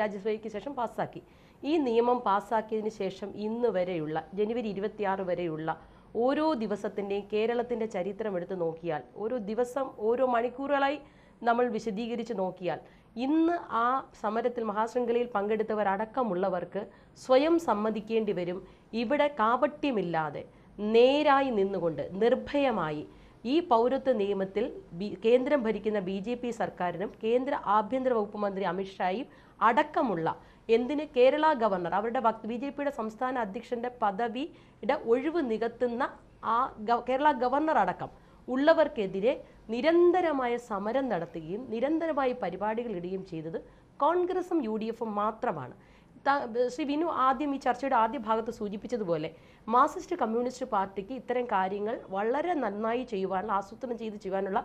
രാജ്യസഭയ്ക്ക് ശേഷം പാസ്സാക്കി ഈ നിയമം പാസ്സാക്കിയതിന് ശേഷം ഇന്ന് വരെയുള്ള ജനുവരി ഇരുപത്തിയാറ് വരെയുള്ള ഓരോ ദിവസത്തിന്റെയും കേരളത്തിന്റെ ചരിത്രം എടുത്ത് നോക്കിയാൽ ഓരോ ദിവസം ഓരോ മണിക്കൂറുകളായി നമ്മൾ വിശദീകരിച്ച് നോക്കിയാൽ ഇന്ന് ആ സമരത്തിൽ മഹാശൃംഖലയിൽ പങ്കെടുത്തവരടക്കമുള്ളവർക്ക് സ്വയം സമ്മതിക്കേണ്ടി വരും. ഇവിടെ കാപട്യമില്ലാതെ നേരായി നിന്നുകൊണ്ട് നിർഭയമായി ഈ പൗരത്വ നിയമത്തിൽ ബി കേന്ദ്രം ഭരിക്കുന്ന ബി ജെ പി സർക്കാരിനും കേന്ദ്ര ആഭ്യന്തര വകുപ്പ് മന്ത്രി അമിത്ഷായും അടക്കമുള്ള എന്തിന് കേരള ഗവർണർ അവരുടെ ബി ജെ പിയുടെ സംസ്ഥാന അധ്യക്ഷന്റെ പദവിയുടെ ഒഴിവ് നികത്തുന്ന ആ കേരള ഗവർണർ അടക്കം ഉള്ളവർക്കെതിരെ നിരന്തരമായ സമരം നടത്തുകയും നിരന്തരമായി പരിപാടികൾ ഇടുകയും ചെയ്തത് കോൺഗ്രസും യു ഡി എഫും മാത്രമാണ്. ശ്രീ വിനു ആദ്യം ഈ ചർച്ചയുടെ ആദ്യ ഭാഗത്ത് സൂചിപ്പിച്ചതുപോലെ മാർസിസ്റ്റ് കമ്മ്യൂണിസ്റ്റ് പാർട്ടിക്ക് ഇത്തരം കാര്യങ്ങൾ വളരെ നന്നായി ചെയ്യുവാനുള്ള ആസൂത്രണം ചെയ്ത് ചെയ്യുവാനുള്ള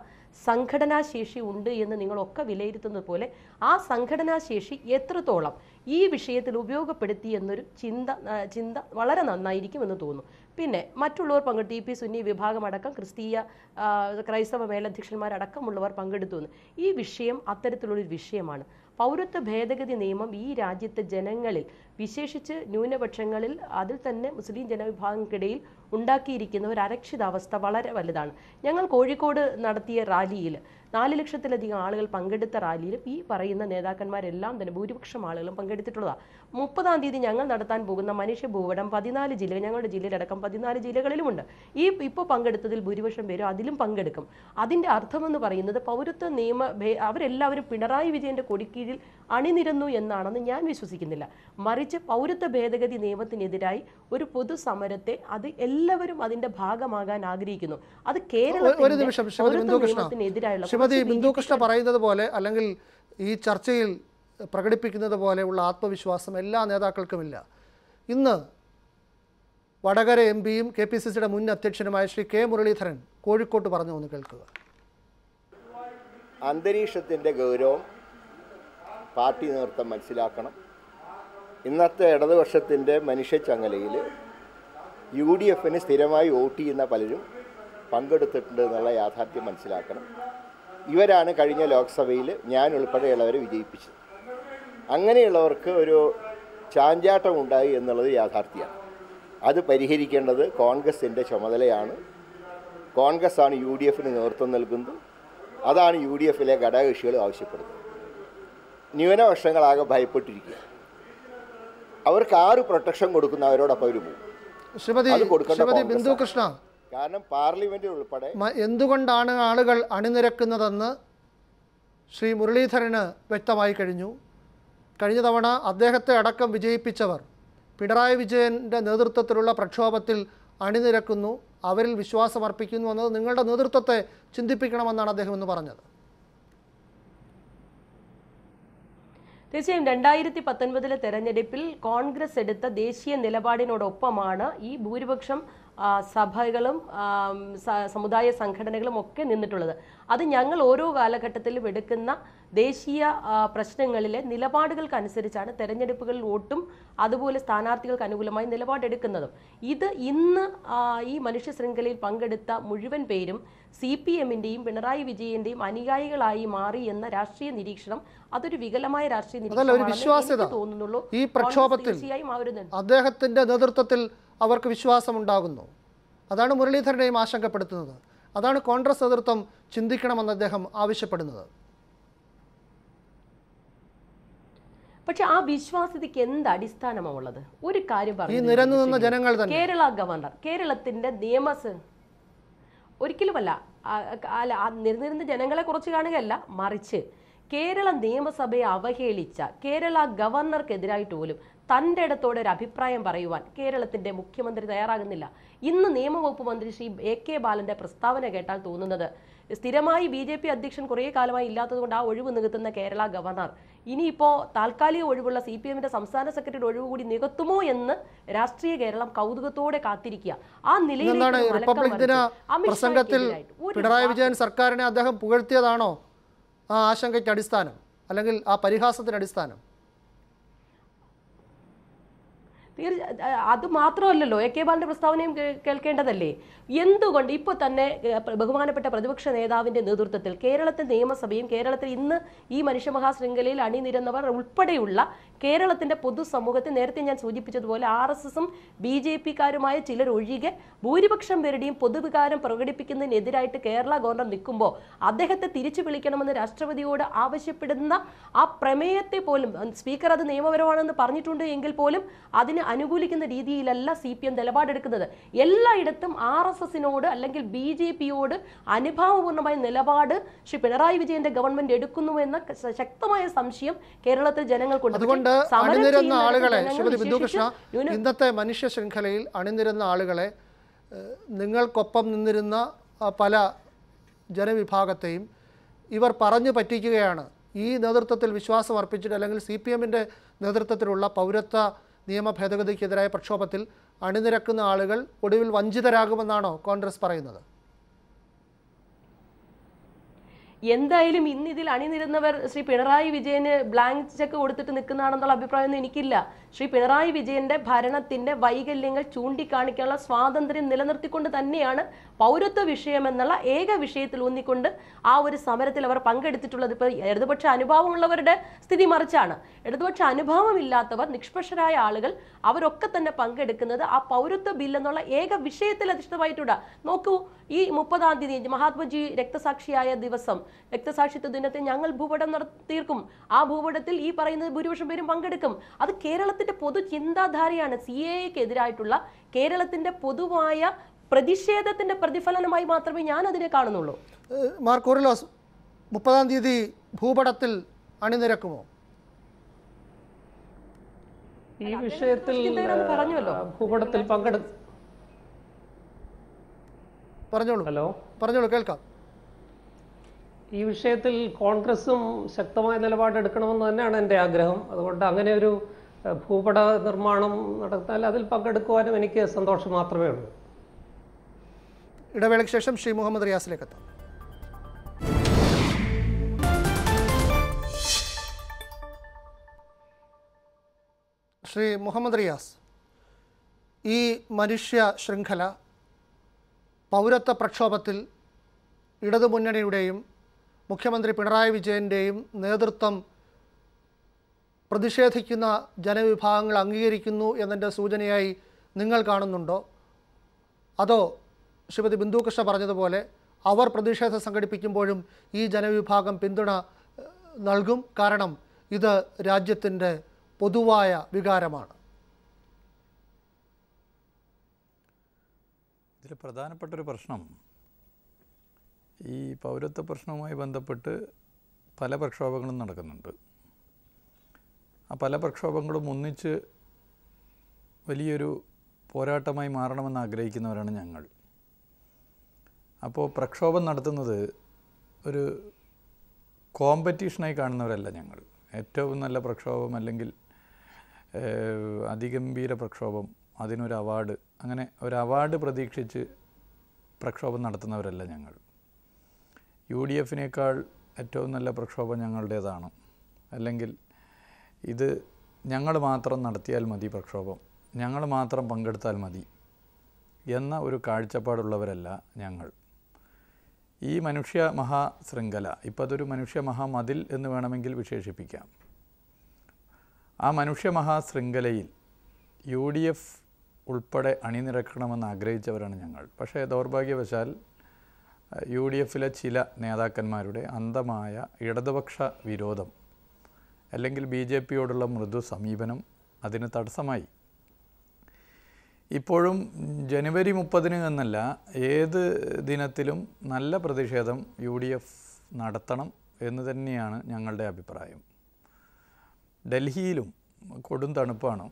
സംഘടനാശേഷി ഉണ്ട് എന്ന് നിങ്ങളൊക്കെ വിലയിരുത്തുന്നത് പോലെ ആ സംഘടനാശേഷി എത്രത്തോളം ഈ വിഷയത്തിൽ ഉപയോഗപ്പെടുത്തി എന്നൊരു ചിന്ത ചിന്ത വളരെ നന്നായിരിക്കും എന്ന് തോന്നുന്നു പിന്നെ മറ്റുള്ളവർ പങ്കെടുത്തു ഇ പി സുന്നി വിഭാഗമടക്കം ക്രിസ്തീയ ക്രൈസ്തവ മേലധ്യക്ഷന്മാരടക്കമുള്ളവർ പങ്കെടുത്തു ഈ വിഷയം അത്തരത്തിലുള്ളൊരു വിഷയമാണ്. പൗരത്വ ഭേദഗതി നിയമം ഈ രാജ്യത്തെ ജനങ്ങളിൽ വിശേഷിച്ച് ന്യൂനപക്ഷങ്ങളിൽ അതിൽ തന്നെ മുസ്ലിം ജനവിഭാഗങ്ങൾക്കിടയിൽ ഉണ്ടാക്കിയിരിക്കുന്ന ഒരു അരക്ഷിതാവസ്ഥ വളരെ വലുതാണ്. ഞങ്ങൾ കോഴിക്കോട് നടത്തിയ റാലിയിൽ നാല് ലക്ഷത്തിലധികം ആളുകൾ പങ്കെടുത്ത റാലിയിലും ഈ പറയുന്ന നേതാക്കന്മാരെല്ലാം തന്നെ ഭൂരിപക്ഷം ആളുകളും പങ്കെടുത്തിട്ടുള്ളതാണ് മുപ്പതാം തീയതി ഞങ്ങൾ നടത്താൻ പോകുന്ന മനുഷ്യ ഭൂപടം പതിനാല് ജില്ലകൾ ഞങ്ങളുടെ ജില്ലയിലടക്കം പതിനാല് ജില്ലകളിലുമുണ്ട്. ഈ ഇപ്പോൾ പങ്കെടുത്തതിൽ ഭൂരിപക്ഷം പേരും അതിലും പങ്കെടുക്കും. അതിന്റെ അർത്ഥമെന്ന് പറയുന്നത് പൗരത്വ നിയമ അവരെല്ലാവരും പിണറായി വിജയന്റെ കൊടിക്കീഴിൽ അണിനിരന്നു എന്നാണെന്ന് ഞാൻ വിശ്വസിക്കുന്നില്ല. മറിച്ച് പൗരത്വ ഭേദഗതി നിയമത്തിനെതിരായി ഒരു പൊതുസമരത്തെ അത് എല്ലാവരും അതിന്റെ ഭാഗമാകാൻ ആഗ്രഹിക്കുന്നു. അത് കേരളത്തിനെതിരായുള്ള ശ്രീമതി ബിന്ദു കൃഷ്ണ പറയുന്നത് പോലെ അല്ലെങ്കിൽ ഈ ചർച്ചയിൽ പ്രകടിപ്പിക്കുന്നത് പോലെയുള്ള ആത്മവിശ്വാസം എല്ലാ നേതാക്കൾക്കുമില്ല. ഇന്ന് വടകര എം പിയും കെ പി സി സിയുടെ മുൻ അധ്യക്ഷനുമായ ശ്രീ കെ മുരളീധരൻ കോഴിക്കോട്ട് പറഞ്ഞു ഒന്ന് കേൾക്കുക. അന്തരീക്ഷത്തിന്റെ ഗൗരവം പാർട്ടി നേതൃത്വം മനസ്സിലാക്കണം. ഇന്നത്തെ ഇടതുപക്ഷത്തിന്റെ മനുഷ്യച്ചങ്ങലയിൽ യു ഡി എഫിന് സ്ഥിരമായി വോട്ട് ചെയ്യുന്ന പലരും പങ്കെടുത്തിട്ടുണ്ട് എന്നുള്ള യാഥാർത്ഥ്യം മനസ്സിലാക്കണം. ഇവരാണ് കഴിഞ്ഞ ലോക്സഭയിൽ ഞാൻ ഉൾപ്പെടെയുള്ളവരെ വിജയിപ്പിച്ചത്. അങ്ങനെയുള്ളവർക്ക് ഒരു ചാഞ്ചാട്ടം ഉണ്ടായി എന്നുള്ളത് യാഥാർത്ഥ്യമാണ്. അത് പരിഹരിക്കേണ്ടത് കോൺഗ്രസിന്റെ ചുമതലയാണ്. കോൺഗ്രസ് ആണ് യു ഡി എഫിന് നേതൃത്വം നൽകുന്നത്. അതാണ് യു ഡി എഫിലെ ഘടകകക്ഷികൾ ആവശ്യപ്പെടുന്നത്. ന്യൂനപക്ഷങ്ങളാകെ ഭയപ്പെട്ടിരിക്കുക അവർക്ക് ആറ് പ്രൊട്ടക്ഷൻ കൊടുക്കുന്ന അവരോടൊപ്പം അവർ പോകും. ശ്രീമതി. ബിന്ദു കൃഷ്ണ. കാരണം പാർലമെന്റിൽ ഉൾപ്പെടെ എന്തുകൊണ്ടാണ് ആളുകൾ അണിനിരക്കുന്നതെന്ന് ശ്രീ മുരളീധരന് വ്യക്തമായി കഴിഞ്ഞു. കഴിഞ്ഞ തവണ അദ്ദേഹത്തെ അടക്കം വിജയിപ്പിച്ചവർ പിണറായി വിജയന്റെ നേതൃത്വത്തിലുള്ള പ്രക്ഷോഭത്തിൽ അണിനിരക്കുന്നു അവരിൽ വിശ്വാസമർപ്പിക്കുന്നു എന്നത് നിങ്ങളുടെ നേതൃത്വത്തെ ചിന്തിപ്പിക്കണമെന്നാണ് അദ്ദേഹം ഇന്ന് പറഞ്ഞത്. തീർച്ചയായും രണ്ടായിരത്തി പത്തൊൻപതിലെ തെരഞ്ഞെടുപ്പിൽ കോൺഗ്രസ് എടുത്ത ദേശീയ നിലപാടിനോടൊപ്പമാണ് ഈ ഭൂരിപക്ഷം സഭകളും സമുദായ സംഘടനകളും ഒക്കെ നിന്നിട്ടുള്ളത്. അത് ഞങ്ങൾ ഓരോ കാലഘട്ടത്തിലും എടുക്കുന്ന ദേശീയ പ്രശ്നങ്ങളിലെ നിലപാടുകൾക്കനുസരിച്ചാണ് തെരഞ്ഞെടുപ്പുകളിൽ വോട്ടും അതുപോലെ സ്ഥാനാർത്ഥികൾക്ക് അനുകൂലമായി നിലപാടെടുക്കുന്നതും. ഇത് ഇന്ന് ഈ മനുഷ്യ ശൃംഖലയിൽ പങ്കെടുത്ത മുഴുവൻ പേരും സി പി എമ്മിന്റെയും പിണറായി വിജയന്റെയും അനുയായികളായി മാറി എന്ന രാഷ്ട്രീയ നിരീക്ഷണം അതൊരു വികലമായ രാഷ്ട്രീയ നിരീക്ഷണം തോന്നുന്നുള്ളൂ. ഈ പ്രക്ഷോഭത്തിൽ അദ്ദേഹത്തിന്റെ നേതൃത്വത്തിൽ അവർക്ക് വിശ്വാസമുണ്ടാകുന്നു. അതാണ് മുരളീധരനെയും ആശങ്കപ്പെടുത്തുന്നത്. അതാണ് കോൺഗ്രസ് നേതൃത്വം ചിന്തിക്കണമെന്ന് അദ്ദേഹം ആവശ്യപ്പെടുന്നത്. പക്ഷെ ആ വിശ്വാസ്യതയ്ക്ക് എന്ത് അടിസ്ഥാനമാണ് ഉള്ളത്? ഒരു കാര്യം പറഞ്ഞു ജനങ്ങൾ തന്നെ. കേരള ഗവർണർ കേരളത്തിന്റെ നിയമസ ഒരിക്കലുമല്ല അല്ല ആ നിരന്നിരുന്ന ജനങ്ങളെ കുറച്ച് കാണുകയല്ല മറിച്ച് കേരള നിയമസഭയെ അവഹേളിച്ച കേരള ഗവർണർക്കെതിരായിട്ട് പോലും തന്റെ ഇടത്തോടെ ഒരു അഭിപ്രായം പറയുവാൻ കേരളത്തിന്റെ മുഖ്യമന്ത്രി തയ്യാറാകുന്നില്ല. ഇന്ന് നിയമവകുപ്പ് മന്ത്രി ശ്രീ എ കെ ബാലന്റെ പ്രസ്താവന കേട്ടാൽ തോന്നുന്നത് സ്ഥിരമായി ബി ജെ പി അധ്യക്ഷൻ കുറേ കാലമായി ഇല്ലാത്തതുകൊണ്ട് ആ ഒഴിവ് നികത്തുന്ന കേരള ഗവർണർ. ഇനിയിപ്പോൾ താൽക്കാലിക ഒഴിവുള്ള സി പി എമ്മിന്റെ സംസ്ഥാന സെക്രട്ടറിയുടെ ഒഴിവ് കൂടി നികത്തുമോ എന്ന് രാഷ്ട്രീയ കേരളം കൗതുകത്തോടെ കാത്തിരിക്കുക. ആ നിലയിൽ പിണറായി വിജയൻ സർക്കാരിനെ അദ്ദേഹം പുകഴ്ത്തിയതാണോ ആ ആശങ്കയ്ക്ക് അടിസ്ഥാനം? അല്ലെങ്കിൽ ആ പരിഹാസത്തിന് അടിസ്ഥാനം അത് മാത്രമല്ലല്ലോ എ കെ ബാലന്റെ പ്രസ്താവനയും കേൾക്കേണ്ടതല്ലേ? എന്തുകൊണ്ട് ഇപ്പോൾ തന്നെ ബഹുമാനപ്പെട്ട പ്രതിപക്ഷ നേതാവിന്റെ നേതൃത്വത്തിൽ കേരളത്തെ നിയമസഭയും കേരളത്തിൽ ഇന്ന് ഈ മനുഷ്യമഹാശൃംഖലയിൽ അണിനിരന്നവർ ഉൾപ്പെടെയുള്ള കേരളത്തിന്റെ പൊതുസമൂഹത്തെ നേരത്തെ ഞാൻ സൂചിപ്പിച്ചതുപോലെ ആർ എസ് എസും ബി ജെ പിക്കാരുമായ ചിലർ ഒഴികെ ഭൂരിപക്ഷം പേരുടെയും പൊതുവികാരം പ്രകടിപ്പിക്കുന്നതിനെതിരായിട്ട് കേരള ഗവർണർ നിൽക്കുമ്പോൾ അദ്ദേഹത്തെ തിരിച്ചു വിളിക്കണമെന്ന് രാഷ്ട്രപതിയോട് ആവശ്യപ്പെടുന്ന ആ പ്രമേയത്തെ പോലും സ്പീക്കർ അത് നിയമപരമാണെന്ന് പറഞ്ഞിട്ടുണ്ട് എങ്കിൽ പോലും അതിന് അനുകൂലിക്കുന്ന രീതിയിലല്ല സി പി എം നിലപാടെടുക്കുന്നത്. എല്ലായിടത്തും ആർ എസ് എസിനോട് അല്ലെങ്കിൽ ബി ജെ പിയോട് അനുഭാവപൂർണമായ നിലപാട് ശ്രീ പിണറായി വിജയന്റെ ഗവൺമെന്റ് എടുക്കുന്നു എന്ന ശക്തമായ സംശയം കേരളത്തിലെ ജനങ്ങൾക്കുണ്ട്. അതുകൊണ്ട് അണിനിരന്ന ആളുകളെ ഇന്നത്തെ മനുഷ്യ ശൃംഖലയിൽ അണിനിരുന്ന ആളുകളെ നിങ്ങൾക്കൊപ്പം നിന്നിരുന്ന പല ജനവിഭാഗത്തെയും ഇവർ പറഞ്ഞു പറ്റിക്കുകയാണ്. ഈ നേതൃത്വത്തിൽ വിശ്വാസം അർപ്പിച്ചിട്ട് അല്ലെങ്കിൽ സി പി എമ്മിന്റെ നേതൃത്വത്തിലുള്ള പൗരത്വ നിയമ ഭേദഗതിക്കെതിരായ പ്രക്ഷോഭത്തിൽ അണിനിരക്കുന്ന ആളുകൾ ഒടുവിൽ വഞ്ചിതരാകുമെന്നാണോ കോൺഗ്രസ് പറയുന്നത്? എന്തായാലും ഇന്ന് ഇതിൽ അണിനിരുന്നവർ ശ്രീ പിണറായി വിജയന് ബ്ലാങ്ക് ചെക്ക് കൊടുത്തിട്ട് നിൽക്കുന്നതാണെന്നുള്ള അഭിപ്രായമൊന്നും എനിക്കില്ല. ശ്രീ പിണറായി വിജയന്റെ ഭരണത്തിന്റെ വൈകല്യങ്ങൾ ചൂണ്ടിക്കാണിക്കാനുള്ള സ്വാതന്ത്ര്യം നിലനിർത്തിക്കൊണ്ട് തന്നെയാണ് പൗരത്വ വിഷയം എന്നുള്ള ഏക വിഷയത്തിൽ ഊന്നിക്കൊണ്ട് ആ ഒരു സമരത്തിൽ അവർ പങ്കെടുത്തിട്ടുള്ളത്. ഇപ്പോൾ ഇടതുപക്ഷ അനുഭാവമുള്ളവരുടെ സ്ഥിതി മറിച്ചാണ്. ഇടതുപക്ഷ അനുഭാവമില്ലാത്തവർ നിഷ്പക്ഷരായ ആളുകൾ അവരൊക്കെ തന്നെ പങ്കെടുക്കുന്നത് ആ പൗരത്വ ബിൽ എന്നുള്ള ഏക വിഷയത്തിൽ അധിഷ്ഠിതമായിട്ടുണ്ട് നോക്കൂ ഈ മുപ്പതാം തീയതി മഹാത്മജി രക്തസാക്ഷിയായ ദിവസം രക്തസാക്ഷിത്വ ദിനത്തെ ഞങ്ങൾ ഭൂപടം നടത്തിയിരിക്കും ആ ഭൂപടത്തിൽ ഈ പറയുന്ന ഭൂരിപക്ഷം പേരും പങ്കെടുക്കും. അത് കേരളത്തിന്റെ പൊതു ചിന്താധാരയാണ്. സി എതിരായിട്ടുള്ള കേരളത്തിന്റെ പൊതുവായ പ്രതിഷേധത്തിന്റെ പ്രതിഫലനമായി മാത്രമേ ഞാൻ അതിനെ കാണുന്നുള്ളൂ മാർക്കോറിലോസ് മാർ കോറിലോസ് മുപ്പതാം തീയതി ഭൂപടത്തിൽ അണിനിരക്കുമോ? ഈ വിഷയത്തിൽ. ആ, ഭൂപടത്തിൽ പങ്കെടു പറഞ്ഞോളൂ. ഹലോ? പറഞ്ഞോളൂ കേൾക്കാം. ഈ വിഷയത്തിൽ കോൺഗ്രസും ശക്തമായ നിലപാടെടുക്കണമെന്ന് തന്നെയാണ് എന്റെ ആഗ്രഹം. അതുകൊണ്ട് അങ്ങനെ ഒരു ഭൂപട നിർമ്മാണം നടത്താൻ അതിൽ പങ്കെടുക്കുവാനും എനിക്ക് സന്തോഷം മാത്രമേ ഉള്ളൂ. ഇടവേളയ്ക്ക് ശേഷം ശ്രീ മുഹമ്മദ് റിയാസിലേക്ക് എത്താം. ശ്രീ മുഹമ്മദ് റിയാസ് ഈ മനുഷ്യ ശൃംഖല പൗരത്വ പ്രക്ഷോഭത്തിൽ ഇടതുമുന്നണിയുടെയും മുഖ്യമന്ത്രി പിണറായി വിജയന്റെയും നേതൃത്വം പ്രതിഷേധിക്കുന്ന ജനവിഭാഗങ്ങൾ അംഗീകരിക്കുന്നു എന്നതിന്റെ സൂചനയായി നിങ്ങൾ കാണുന്നുണ്ടോ? അതോ ശ്രീമതി ബിന്ദു കൃഷ്ണ പറഞ്ഞതുപോലെ അവർ പ്രതിഷേധം സംഘടിപ്പിക്കുമ്പോഴും ഈ ജനവിഭാഗം പിന്തുണ നൽകും? കാരണം ഇത് രാജ്യത്തിന്റെ പൊതുവായ വികാരമാണ്. ഇതിൽ പ്രധാനപ്പെട്ടൊരു പ്രശ്നം ഈ പൗരത്വ പ്രശ്നവുമായി ബന്ധപ്പെട്ട് പല പ്രക്ഷോഭങ്ങളും നടക്കുന്നുണ്ട്. ആ പല പ്രക്ഷോഭങ്ങളും ഒന്നിച്ച് വലിയൊരു പോരാട്ടമായി മാറണമെന്ന് ആഗ്രഹിക്കുന്നവരാണ് ഞങ്ങൾ. അപ്പോൾ പ്രക്ഷോഭം നടത്തുന്നത് ഒരു കോമ്പറ്റീഷനായി കാണുന്നവരല്ല ഞങ്ങൾ. ഏറ്റവും നല്ല പ്രക്ഷോഭം അല്ലെങ്കിൽ അതിഗംഭീര പ്രക്ഷോഭം അതിനൊരു അവാർഡ് അങ്ങനെ ഒരു അവാർഡ് പ്രതീക്ഷിച്ച് പ്രക്ഷോഭം നടത്തുന്നവരല്ല ഞങ്ങൾ. യു ഡി എഫിനേക്കാൾ ഏറ്റവും നല്ല പ്രക്ഷോഭം ഞങ്ങളുടേതാണ്. അല്ലെങ്കിൽ ഇത് ഞങ്ങൾ മാത്രം നടത്തിയാൽ മതി പ്രക്ഷോഭം. ഞങ്ങൾ മാത്രം പങ്കെടുത്താൽ മതി എന്ന ഒരു കാഴ്ചപ്പാടുള്ളവരല്ല ഞങ്ങൾ. ഈ മനുഷ്യ മഹാശൃംഖല ഇപ്പോൾ അതൊരു മനുഷ്യ മഹാമതിൽ എന്ന് വേണമെങ്കിൽ വിശേഷിപ്പിക്കാം. ആ മനുഷ്യ മഹാശൃംഖലയിൽ യു ഡി എഫ് ഉൾപ്പെടെ അണിനിരക്കണമെന്ന് ആഗ്രഹിച്ചവരാണ് ഞങ്ങൾ. പക്ഷേ ദൗർഭാഗ്യവശാൽ യു ഡി എഫിലെ ചില നേതാക്കന്മാരുടെ അന്ധമായ ഇടതുപക്ഷ വിരോധം അല്ലെങ്കിൽ ബി ജെ പിയോടുള്ള മൃദു സമീപനം അതിന് തടസ്സമായി. ഇപ്പോഴും ജനുവരി മുപ്പതിന് എന്നല്ല ഏത് ദിനത്തിലും നല്ല പ്രതിഷേധം യു ഡി എഫ് നടത്തണം എന്ന് തന്നെയാണ് ഞങ്ങളുടെ അഭിപ്രായം. ഡൽഹിയിലും കൊടും തണുപ്പാണ്.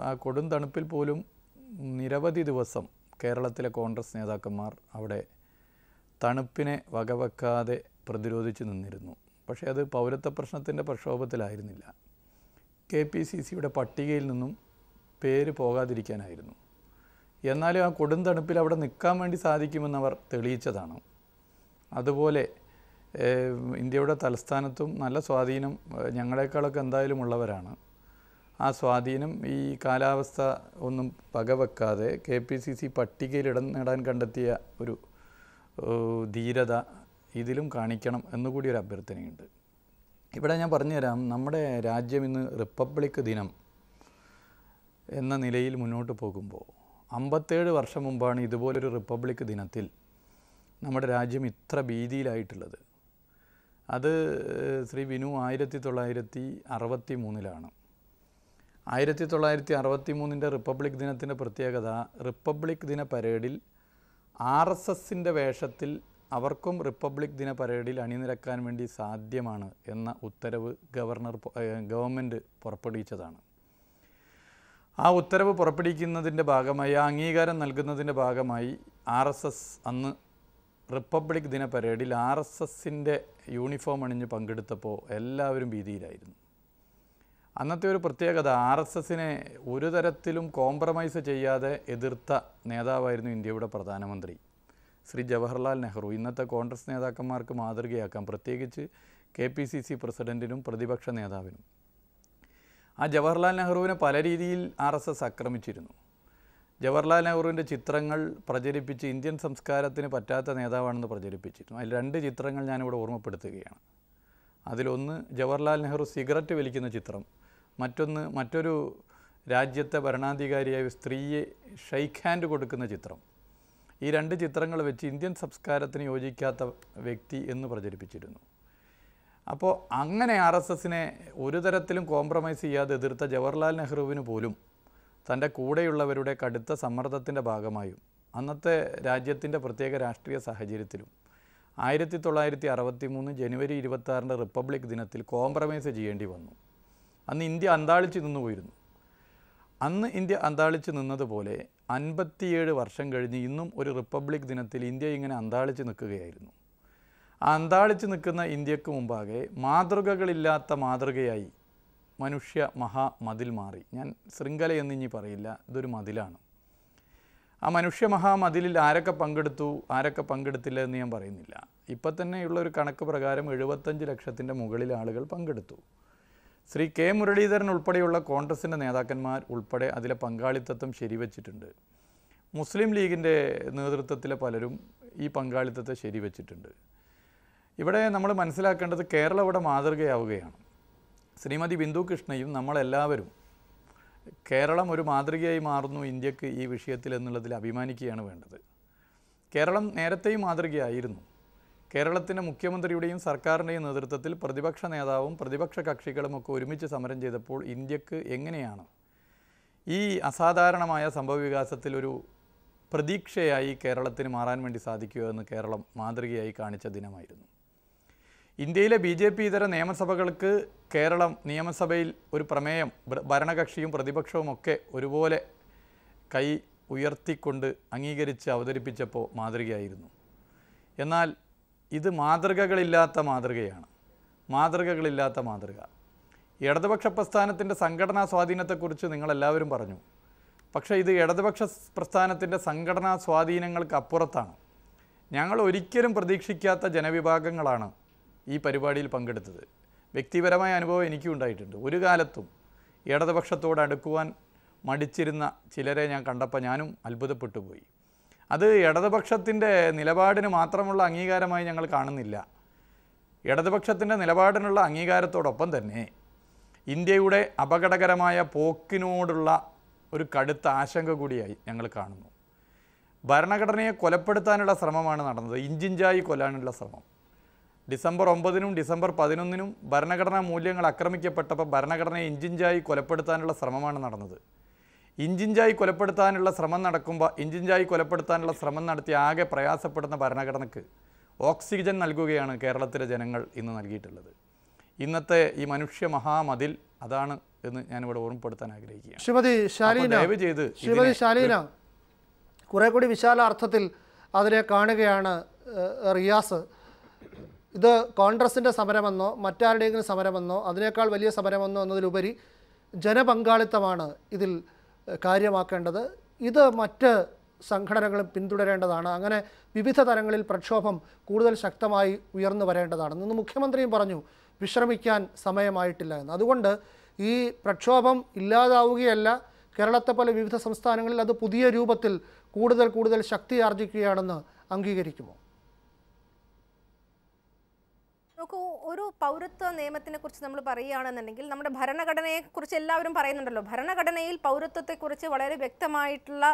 ആ കൊടും തണുപ്പിൽ പോലും നിരവധി ദിവസം കേരളത്തിലെ കോൺഗ്രസ് നേതാക്കന്മാർ അവിടെ തണുപ്പിനെ വകവെക്കാതെ പ്രതിരോധിച്ചു നിന്നിരുന്നു. പക്ഷേ അത് പൗരത്വ പ്രശ്നത്തിന്റെ പ്രക്ഷോഭത്തിലായിരുന്നില്ല. കെ പി സി സിയുടെ പട്ടികയിൽ നിന്നും പേര് പോകാതിരിക്കാനായിരുന്നു. എന്നാലും ആ കൊടും തണുപ്പിൽ അവിടെ നിൽക്കാൻ വേണ്ടി സാധിക്കുമെന്ന് അവർ തെളിയിച്ചതാണ്. അതുപോലെ ഇന്ത്യയുടെ തലസ്ഥാനത്തും നല്ല സ്വാധീനം ഞങ്ങളെക്കാളൊക്കെ എന്തായാലും ഉള്ളവരാണ്. ആ സ്വാധീനം ഈ കാലാവസ്ഥ ഒന്നും വകവെക്കാതെ കെ പി സി സി പട്ടികയിൽ ഇടം നേടാൻ കണ്ടെത്തിയ ഒരു ധീരത ഇതിലും കാണിക്കണം എന്നുകൂടി ഒരു അഭ്യർത്ഥനയുണ്ട്. ഇവിടെ ഞാൻ പറഞ്ഞുതരാം നമ്മുടെ രാജ്യം ഇന്ന് റിപ്പബ്ലിക് ദിനം എന്ന നിലയിൽ മുന്നോട്ട് പോകുമ്പോൾ അമ്പത്തേഴ് വർഷം മുമ്പാണ് ഇതുപോലൊരു റിപ്പബ്ലിക് ദിനത്തിൽ നമ്മുടെ രാജ്യം ഇത്ര ഭീതിയിലായിട്ടുള്ളത്. അത് ശ്രീ വിനു ആയിരത്തി തൊള്ളായിരത്തി അറുപത്തി മൂന്നിലാണ് ആയിരത്തി തൊള്ളായിരത്തി അറുപത്തി മൂന്നിന്റെ റിപ്പബ്ലിക് ദിനത്തിന്റെ പ്രത്യേകത റിപ്പബ്ലിക് ദിന പരേഡിൽ ആർ എസ് എസിന്റെ വേഷത്തിൽ അവർക്കും റിപ്പബ്ലിക് ദിന പരേഡിൽ അണിനിരക്കാൻ വേണ്ടി സാധ്യമാണ് എന്ന ഉത്തരവ് ഗവർണർ ഗവൺമെന്റ് പുറപ്പെടുവിച്ചതാണ്. ആ ഉത്തരവ് പുറപ്പെടുവിക്കുന്നതിന്റെ ഭാഗമായി ആ അംഗീകാരം നൽകുന്നതിന്റെ ഭാഗമായി ആർ എസ് എസ് അന്ന് റിപ്പബ്ലിക് ദിന പരേഡിൽ ആർ എസ് എസിന്റെ യൂണിഫോം അണിഞ്ഞ് പങ്കെടുത്തപ്പോൾ എല്ലാവരും ഭീതിയിലായിരുന്നു. അന്നത്തെ ഒരു പ്രത്യേകത ആർ എസ് എസിനെ ഒരു തരത്തിലും കോംപ്രമൈസ് ചെയ്യാതെ എതിർത്ത നേതാവായിരുന്നു ഇന്ത്യയുടെ പ്രധാനമന്ത്രി. ശ്രീ ജവഹർലാൽ നെഹ്റു. ഇന്നത്തെ കോൺഗ്രസ് നേതാക്കന്മാർക്ക് മാതൃകയാക്കാം. പ്രത്യേകിച്ച് കെ പി സി സി പ്രസിഡന്റിനും പ്രതിപക്ഷ നേതാവിനും. ആ ജവഹർലാൽ നെഹ്റുവിനെ പല രീതിയിൽ ആർ എസ് എസ് ആക്രമിച്ചിരുന്നു. ജവഹർലാൽ നെഹ്റുവിന്റെ ചിത്രങ്ങൾ പ്രചരിപ്പിച്ച് ഇന്ത്യൻ സംസ്കാരത്തിന് പറ്റാത്ത നേതാവാണെന്ന് പ്രചരിപ്പിച്ചിരുന്നു. അതിൽ രണ്ട് ചിത്രങ്ങൾ ഞാനിവിടെ ഓർമ്മപ്പെടുത്തുകയാണ്. അതിലൊന്ന് ജവഹർലാൽ നെഹ്റു സിഗരറ്റ് വലിക്കുന്ന ചിത്രം. മറ്റൊന്ന് മറ്റൊരു രാജ്യത്തെ ഭരണാധികാരിയായ സ്ത്രീയെ ഷെയ്ക്ക് ഹാൻഡ് കൊടുക്കുന്ന ചിത്രം. ഈ രണ്ട് ചിത്രങ്ങൾ വെച്ച് ഇന്ത്യൻ സംസ്കാരത്തിന് യോജിക്കാത്ത വ്യക്തി എന്ന് പ്രചരിപ്പിച്ചിരുന്നു. അപ്പോൾ അങ്ങനെ ആർ എസ് എസിനെ ഒരു തരത്തിലും കോംപ്രമൈസ് ചെയ്യാതെ എതിർത്ത ജവഹർലാൽ നെഹ്റുവിന് പോലും തന്റെ കൂടെയുള്ളവരുടെ കടുത്ത സമ്മർദ്ദത്തിന്റെ ഭാഗമായും അന്നത്തെ രാജ്യത്തിന്റെ പ്രത്യേക രാഷ്ട്രീയ സാഹചര്യത്തിലും ആയിരത്തി തൊള്ളായിരത്തി അറുപത്തി മൂന്ന് ജനുവരി ഇരുപത്താറിന്റെ റിപ്പബ്ലിക് ദിനത്തിൽ കോംപ്രമൈസ് ചെയ്യേണ്ടി വന്നു. അന്ന് ഇന്ത്യ അന്താളിച്ച് നിന്നു പോയിരുന്നു അന്ന് ഇന്ത്യ അന്താളിച്ച് നിന്നതുപോലെ അൻപത്തിയേഴ് വർഷം കഴിഞ്ഞ് ഇന്നും ഒരു റിപ്പബ്ലിക് ദിനത്തിൽ ഇന്ത്യ ഇങ്ങനെ അന്താളിച്ച് നിൽക്കുകയായിരുന്നു. ആ അന്താളിച്ച് നിൽക്കുന്ന ഇന്ത്യയ്ക്ക് മുമ്പാകെ മാതൃകകളില്ലാത്ത മാതൃകയായി മനുഷ്യ മഹാ മഹാമതിൽ മാറി. ഞാൻ ശൃംഖല എന്നിഞ്ഞി പറയില്ല ഇതൊരു മതിലാണ്. ആ മനുഷ്യ മഹാമതിലിൽ ആരൊക്കെ പങ്കെടുത്തു ആരൊക്കെ പങ്കെടുത്തില്ല എന്ന് ഞാൻ പറയുന്നില്ല. ഇപ്പം തന്നെയുള്ള ഒരു കണക്ക് പ്രകാരം എഴുപത്തഞ്ച് ലക്ഷത്തിന്റെ മുകളിൽ ആളുകൾ പങ്കെടുത്തു. ശ്രീ കെ മുരളീധരൻ ഉൾപ്പെടെയുള്ള കോൺഗ്രസിന്റെ നേതാക്കന്മാർ ഉൾപ്പെടെ അതിലെ പങ്കാളിത്തത്വം ശരിവച്ചിട്ടുണ്ട്. മുസ്ലിം ലീഗിന്റെ നേതൃത്വത്തിലെ പലരും ഈ പങ്കാളിത്തത്തെ ശരിവച്ചിട്ടുണ്ട്. ഇവിടെ നമ്മൾ മനസ്സിലാക്കേണ്ടത് കേരളം ഇവിടെ മാതൃകയാവുകയാണ്. ശ്രീമതി ബിന്ദു കൃഷ്ണയും നമ്മളെല്ലാവരും കേരളം ഒരു മാതൃകയായി മാറുന്നു ഇന്ത്യയ്ക്ക് ഈ വിഷയത്തിൽ എന്നുള്ളതിൽ അഭിമാനിക്കുകയാണ് വേണ്ടത്. കേരളം നേരത്തെയും മാതൃകയായിരുന്നു. കേരളത്തിന്റെ മുഖ്യമന്ത്രിയുടെയും സർക്കാരിന്റെയും നേതൃത്വത്തിൽ പ്രതിപക്ഷ നേതാവും പ്രതിപക്ഷ കക്ഷികളും ഒക്കെ ഒരുമിച്ച് സമരം ചെയ്തപ്പോൾ ഇന്ത്യയ്ക്ക് എങ്ങനെയാണ്? ഈ അസാധാരണമായ സംഭവവികാസത്തിൽ ഒരു പ്രതീക്ഷയായി കേരളത്തിന് മാറാൻ വേണ്ടി സാധിക്കുക എന്ന് കേരളം മാതൃകയായി കാണിച്ച ദിനമായിരുന്നു. ഇന്ത്യയിലെ ബി ജെ പി ഇതര നിയമസഭകൾക്ക് കേരളം നിയമസഭയിൽ ഒരു പ്രമേയം ഭരണകക്ഷിയും പ്രതിപക്ഷവും ഒക്കെ ഒരുപോലെ കൈ ഉയർത്തിക്കൊണ്ട് അംഗീകരിച്ച് അവതരിപ്പിച്ചപ്പോൾ മാതൃകയായിരുന്നു. എന്നാൽ ഇത് മാതൃകകളില്ലാത്ത മാതൃകയാണ്. മാതൃകകളില്ലാത്ത മാതൃക. ഇടതുപക്ഷ പ്രസ്ഥാനത്തിന്റെ സംഘടനാ സ്വാധീനത്തെക്കുറിച്ച് നിങ്ങളെല്ലാവരും പറഞ്ഞു. പക്ഷേ ഇത് ഇടതുപക്ഷ പ്രസ്ഥാനത്തിന്റെ സംഘടനാ സ്വാധീനങ്ങൾക്ക് അപ്പുറത്താണ്. ഞങ്ങൾ ഒരിക്കലും പ്രതീക്ഷിക്കാത്ത ജനവിഭാഗങ്ങളാണ് ഈ പരിപാടിയിൽ പങ്കെടുത്തത്. വ്യക്തിപരമായ അനുഭവം എനിക്കും ഉണ്ടായിട്ടുണ്ട്. ഒരു കാലത്തും ഇടതുപക്ഷത്തോട് അടുക്കുവാൻ മടിച്ചിരുന്ന ചിലരെ ഞാൻ കണ്ടപ്പോൾ ഞാനും അത്ഭുതപ്പെട്ടു പോയി അത് ഇടതുപക്ഷത്തിന്റെ നിലപാടിന് മാത്രമുള്ള അംഗീകാരമായി ഞങ്ങൾ കാണുന്നില്ല. ഇടതുപക്ഷത്തിന്റെ നിലപാടിനുള്ള അംഗീകാരത്തോടൊപ്പം തന്നെ ഇന്ത്യയുടെ അപകടകരമായ പോക്കിനോടുള്ള ഒരു കടുത്ത ആശങ്ക കൂടിയായി ഞങ്ങൾ കാണുന്നു. ഭരണഘടനയെ കൊലപ്പെടുത്താനുള്ള ശ്രമമാണ് നടന്നത്. ഇഞ്ചിഞ്ചായി കൊല്ലാനുള്ള ശ്രമം. ഡിസംബർ ഒമ്പതിനും ഡിസംബർ പതിനൊന്നിനും ഭരണഘടനാ മൂല്യങ്ങൾ ആക്രമിക്കപ്പെട്ടപ്പോൾ ഭരണഘടനയെ ഇഞ്ചിഞ്ചായി കൊലപ്പെടുത്താനുള്ള ശ്രമമാണ് നടന്നത്. ഇഞ്ചിഞ്ചായി കൊലപ്പെടുത്താനുള്ള ശ്രമം നടക്കുമ്പോൾ ഇഞ്ചിഞ്ചായി കൊലപ്പെടുത്താനുള്ള ശ്രമം നടത്തി ആകെ പ്രയാസപ്പെടുന്ന ഭരണഘടനയ്ക്ക് ഓക്സിജൻ നൽകുകയാണ് കേരളത്തിലെ ജനങ്ങൾ ഇന്ന് നൽകിയിട്ടുള്ളത്. ഇന്നത്തെ ഈ മനുഷ്യ മഹാമതിൽ അതാണ് എന്ന് ഞാനിവിടെ ഓർമ്മപ്പെടുത്താൻ ആഗ്രഹിക്കുകയാണ്. ശ്രീമതി ശാലീന ദയവ് ചെയ്ത് ശ്രീമതി ശാലീന കുറെ കൂടി വിശാല അർത്ഥത്തിൽ അതിനെ കാണുകയാണ് റിയാസ്. ഇത് കോൺഗ്രസിന്റെ സമരമെന്നോ മറ്റാരുടെയെങ്കിലും സമരമെന്നോ അതിനേക്കാൾ വലിയ സമരമെന്നോ എന്നതിലുപരി ജനപങ്കാളിത്തമാണ് ഇതിൽ കാര്യമാക്കേണ്ടത്. ഇത് മറ്റ് സംഘടനകളും പിന്തുടരേണ്ടതാണ്. അങ്ങനെ വിവിധ തരങ്ങളിൽ പ്രക്ഷോഭം കൂടുതൽ ശക്തമായി ഉയർന്നു വരേണ്ടതാണ്. ഇന്ന് മുഖ്യമന്ത്രിയും പറഞ്ഞു വിശ്രമിക്കാൻ സമയമായിട്ടില്ല എന്ന്. അതുകൊണ്ട് ഈ പ്രക്ഷോഭം ഇല്ലാതാവുകയല്ല. കേരളത്തെ പോലെ വിവിധ സംസ്ഥാനങ്ങളിൽ അത് പുതിയ രൂപത്തിൽ കൂടുതൽ കൂടുതൽ ശക്തി ആർജിക്കുകയാണെന്ന് അംഗീകരിക്കുമോ? നോക്കൂ ഒരു പൗരത്വ നിയമത്തിനെ കുറിച്ച് നമ്മൾ പറയുകയാണെന്നുണ്ടെങ്കിൽ നമ്മുടെ ഭരണഘടനയെ കുറിച്ച് എല്ലാവരും പറയുന്നുണ്ടല്ലോ. ഭരണഘടനയിൽ പൗരത്വത്തെ കുറിച്ച് വളരെ വ്യക്തമായിട്ടുള്ള